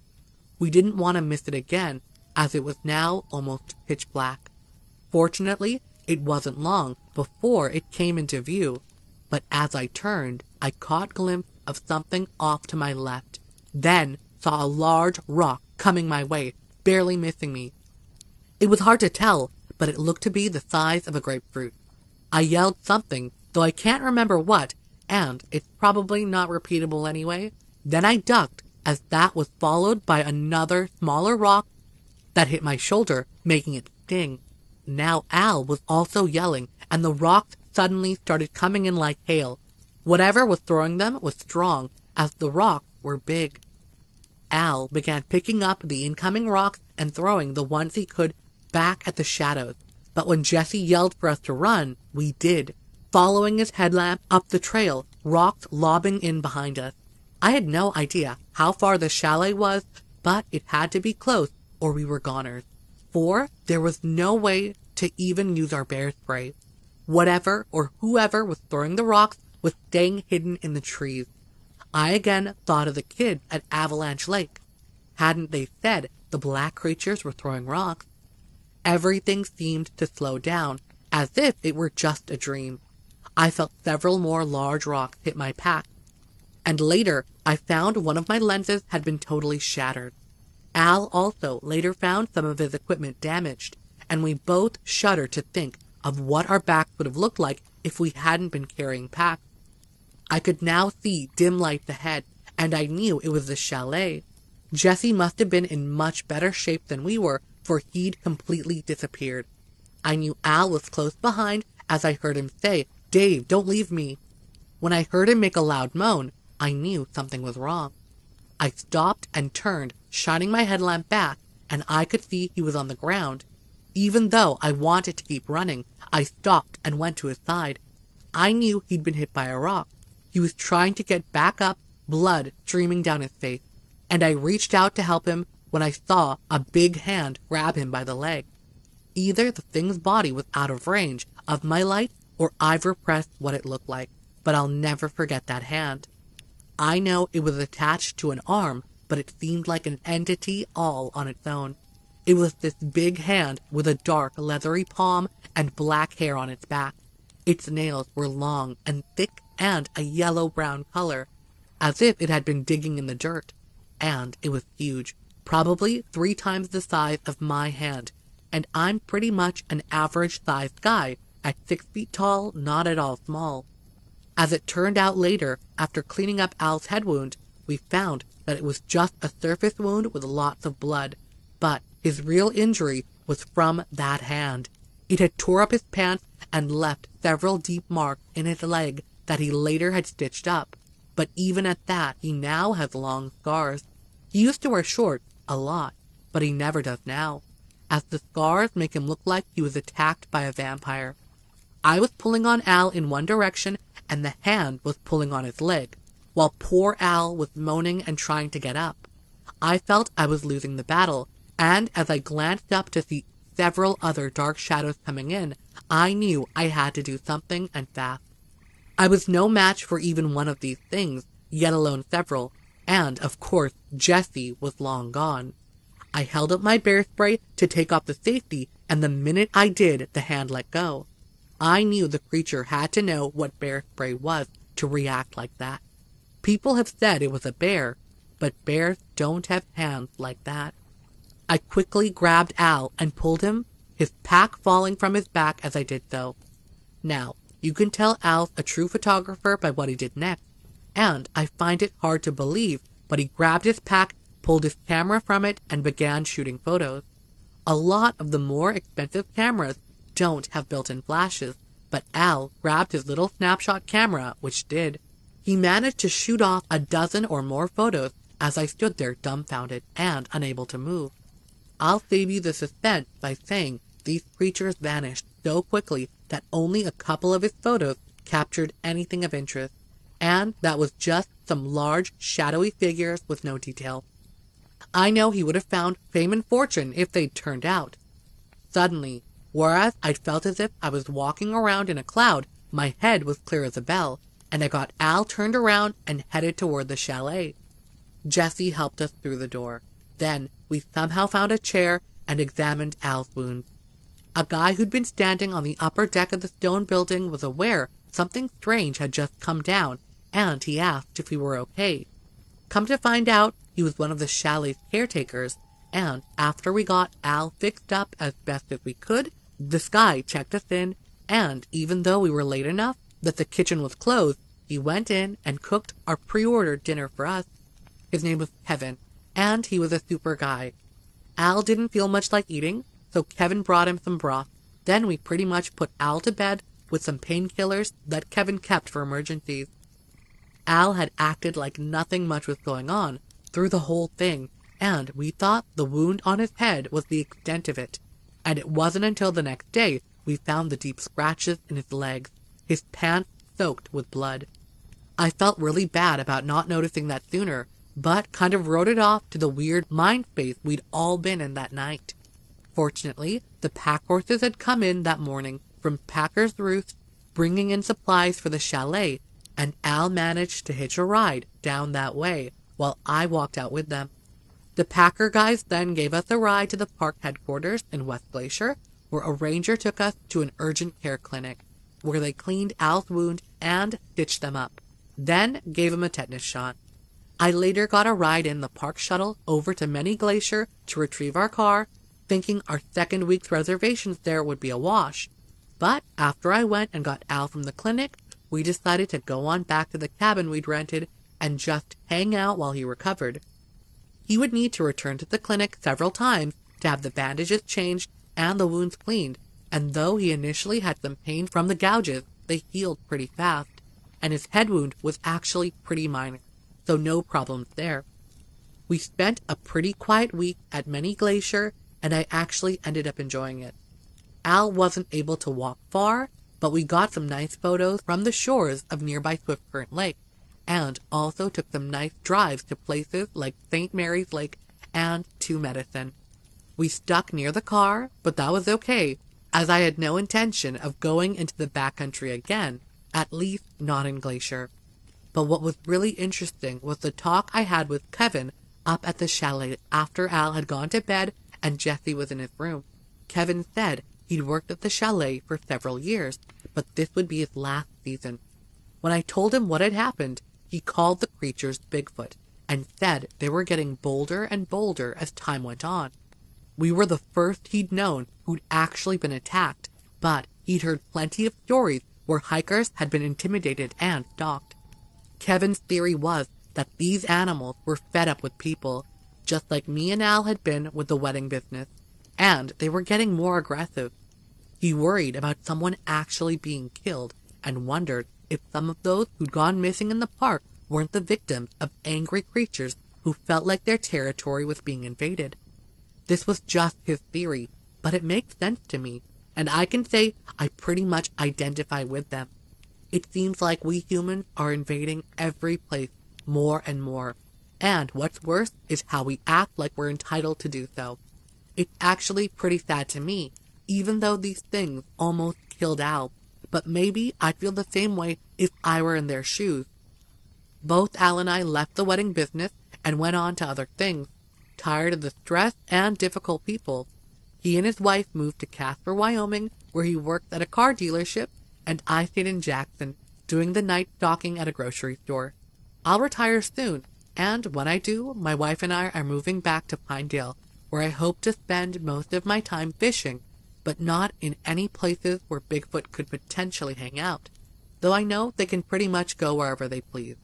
We didn't want to miss it again, as it was now almost pitch black. Fortunately, it wasn't long before it came into view, but as I turned, I caught glimpse of something off to my left, then saw a large rock coming my way, barely missing me. It was hard to tell, but it looked to be the size of a grapefruit. I yelled something, though I can't remember what, and it's probably not repeatable anyway. Then I ducked as that was followed by another smaller rock that hit my shoulder, making it sting. Now Al was also yelling, and the rocks suddenly started coming in like hail. Whatever was throwing them was strong, as the rocks were big. Al began picking up the incoming rocks and throwing the ones he could back at the shadows. But when Jesse yelled for us to run, we did, following his headlamp up the trail, rocks lobbing in behind us. I had no idea how far the chalet was, but it had to be close or we were goners. For there was no way to even use our bear spray. Whatever or whoever was throwing the rocks was staying hidden in the trees. I again thought of the kids at Avalanche Lake. Hadn't they said the black creatures were throwing rocks? Everything seemed to slow down, as if it were just a dream. I felt several more large rocks hit my pack, and later I found one of my lenses had been totally shattered. Al also later found some of his equipment damaged, and we both shuddered to think of what our backs would have looked like if we hadn't been carrying packs. I could now see dim lights ahead, and I knew it was the chalet. Jesse must have been in much better shape than we were, for he'd completely disappeared. I knew Al was close behind as I heard him say, Dave, don't leave me. When I heard him make a loud moan, I knew something was wrong. I stopped and turned, shining my headlamp back, and I could see he was on the ground. Even though I wanted to keep running, I stopped and went to his side. I knew he'd been hit by a rock. He was trying to get back up, blood streaming down his face, and I reached out to help him when I saw a big hand grab him by the leg. Either the thing's body was out of range of my light or I've repressed what it looked like, but I'll never forget that hand. I know it was attached to an arm, but it seemed like an entity all on its own. It was this big hand with a dark, leathery palm and black hair on its back. Its nails were long and thick and a yellow brown color, as if it had been digging in the dirt. And it was huge, probably three times the size of my hand, and I'm pretty much an average sized guy, at six feet tall, not at all small. As it turned out later, after cleaning up Al's head wound, we found that it was just a surface wound with lots of blood, but his real injury was from that hand. It had tore up his pants and left several deep marks in his leg that he later had stitched up. But even at that, he now has long scars. He used to wear shorts a lot, but he never does now, as the scars make him look like he was attacked by a vampire. I was pulling on Al in one direction, and the hand was pulling on his leg, while poor Al was moaning and trying to get up. I felt I was losing the battle, and as I glanced up to see several other dark shadows coming in, I knew I had to do something and fast. I was no match for even one of these things, yet alone several, and, of course, Jesse was long gone. I held up my bear spray to take off the safety, and the minute I did, the hand let go. I knew the creature had to know what bear spray was to react like that. People have said it was a bear, but bears don't have hands like that. I quickly grabbed Al and pulled him, his pack falling from his back as I did so. Now, you can tell Al's a true photographer by what he did next and I find it hard to believe, but he grabbed his pack, pulled his camera from it, and began shooting photos. A lot of the more expensive cameras don't have built-in flashes, but Al grabbed his little snapshot camera, which did. He managed to shoot off a dozen or more photos as I stood there dumbfounded and unable to move. I'll save you the suspense by saying these creatures vanished so quickly that only a couple of his photos captured anything of interest and that was just some large, shadowy figures with no detail. I know he would have found fame and fortune if they'd turned out. Suddenly, whereas I felt as if I was walking around in a cloud, my head was clear as a bell, and I got Al turned around and headed toward the chalet. Jesse helped us through the door. Then we somehow found a chair and examined Al's wounds. A guy who'd been standing on the upper deck of the stone building was aware something strange had just come down and he asked if we were okay. Come to find out, he was one of the chalet's caretakers, and after we got Al fixed up as best as we could, this guy checked us in, and even though we were late enough that the kitchen was closed, he went in and cooked our pre-ordered dinner for us. His name was Kevin, and he was a super guy. Al didn't feel much like eating, so Kevin brought him some broth. Then we pretty much put Al to bed with some painkillers that Kevin kept for emergencies. Al had acted like nothing much was going on through the whole thing, and we thought the wound on his head was the extent of it. And it wasn't until the next day we found the deep scratches in his legs, his pants soaked with blood. I felt really bad about not noticing that sooner, but kind of wrote it off to the weird mind space we'd all been in that night. Fortunately, the pack horses had come in that morning from Packer's Roost, bringing in supplies for the chalet, and Al managed to hitch a ride down that way while I walked out with them. The Packer guys then gave us a ride to the park headquarters in West Glacier, where a ranger took us to an urgent care clinic, where they cleaned Al's wound and stitched them up, then gave him a tetanus shot. I later got a ride in the park shuttle over to Many Glacier to retrieve our car, thinking our second week's reservations there would be a wash. But after I went and got Al from the clinic, we decided to go on back to the cabin we'd rented and just hang out while he recovered. He would need to return to the clinic several times to have the bandages changed and the wounds cleaned, and though he initially had some pain from the gouges, they healed pretty fast, and his head wound was actually pretty minor, so no problems there. We spent a pretty quiet week at Many Glacier, and I actually ended up enjoying it. Al wasn't able to walk far, but we got some nice photos from the shores of nearby Swift Current Lake, and also took some nice drives to places like St. Mary's Lake and to Medicine. We stuck near the car, but that was okay, as I had no intention of going into the backcountry again, at least not in Glacier. But what was really interesting was the talk I had with Kevin up at the chalet after Al had gone to bed and Jesse was in his room. Kevin said he'd worked at the chalet for several years, but this would be his last season. When I told him what had happened, he called the creatures Bigfoot and said they were getting bolder and bolder as time went on. We were the first he'd known who'd actually been attacked, but he'd heard plenty of stories where hikers had been intimidated and stalked. Kevin's theory was that these animals were fed up with people, just like me and Al had been with the wedding business, and they were getting more aggressive. He worried about someone actually being killed and wondered if some of those who'd gone missing in the park weren't the victims of angry creatures who felt like their territory was being invaded. This was just his theory, but it makes sense to me, and I can say I pretty much identify with them. It seems like we humans are invading every place more and more. And what's worse is how we act like we're entitled to do so. It's actually pretty sad to me, even though these things almost killed Al. But maybe I'd feel the same way if I were in their shoes. Both Al and I left the wedding business and went on to other things, tired of the stress and difficult people. He and his wife moved to Casper, Wyoming, where he worked at a car dealership, and I stayed in Jackson, doing the night stocking at a grocery store. I'll retire soon, and when I do, my wife and I are moving back to Pinedale, where I hope to spend most of my time fishing, but not in any places where Bigfoot could potentially hang out, though I know they can pretty much go wherever they please.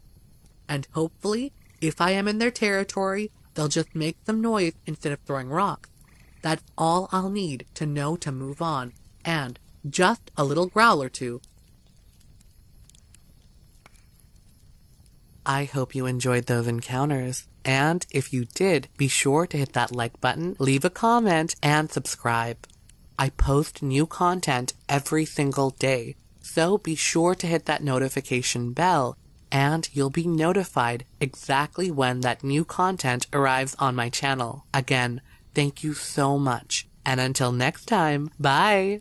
And hopefully, if I am in their territory, They'll just make some noise instead of throwing rocks. That's all I'll need to know to move on, and just a little growl or two. I hope you enjoyed those encounters. And if you did, be sure to hit that like button, leave a comment, and subscribe. I post new content every single day, so be sure to hit that notification bell and you'll be notified exactly when that new content arrives on my channel. Again, thank you so much. And until next time, bye!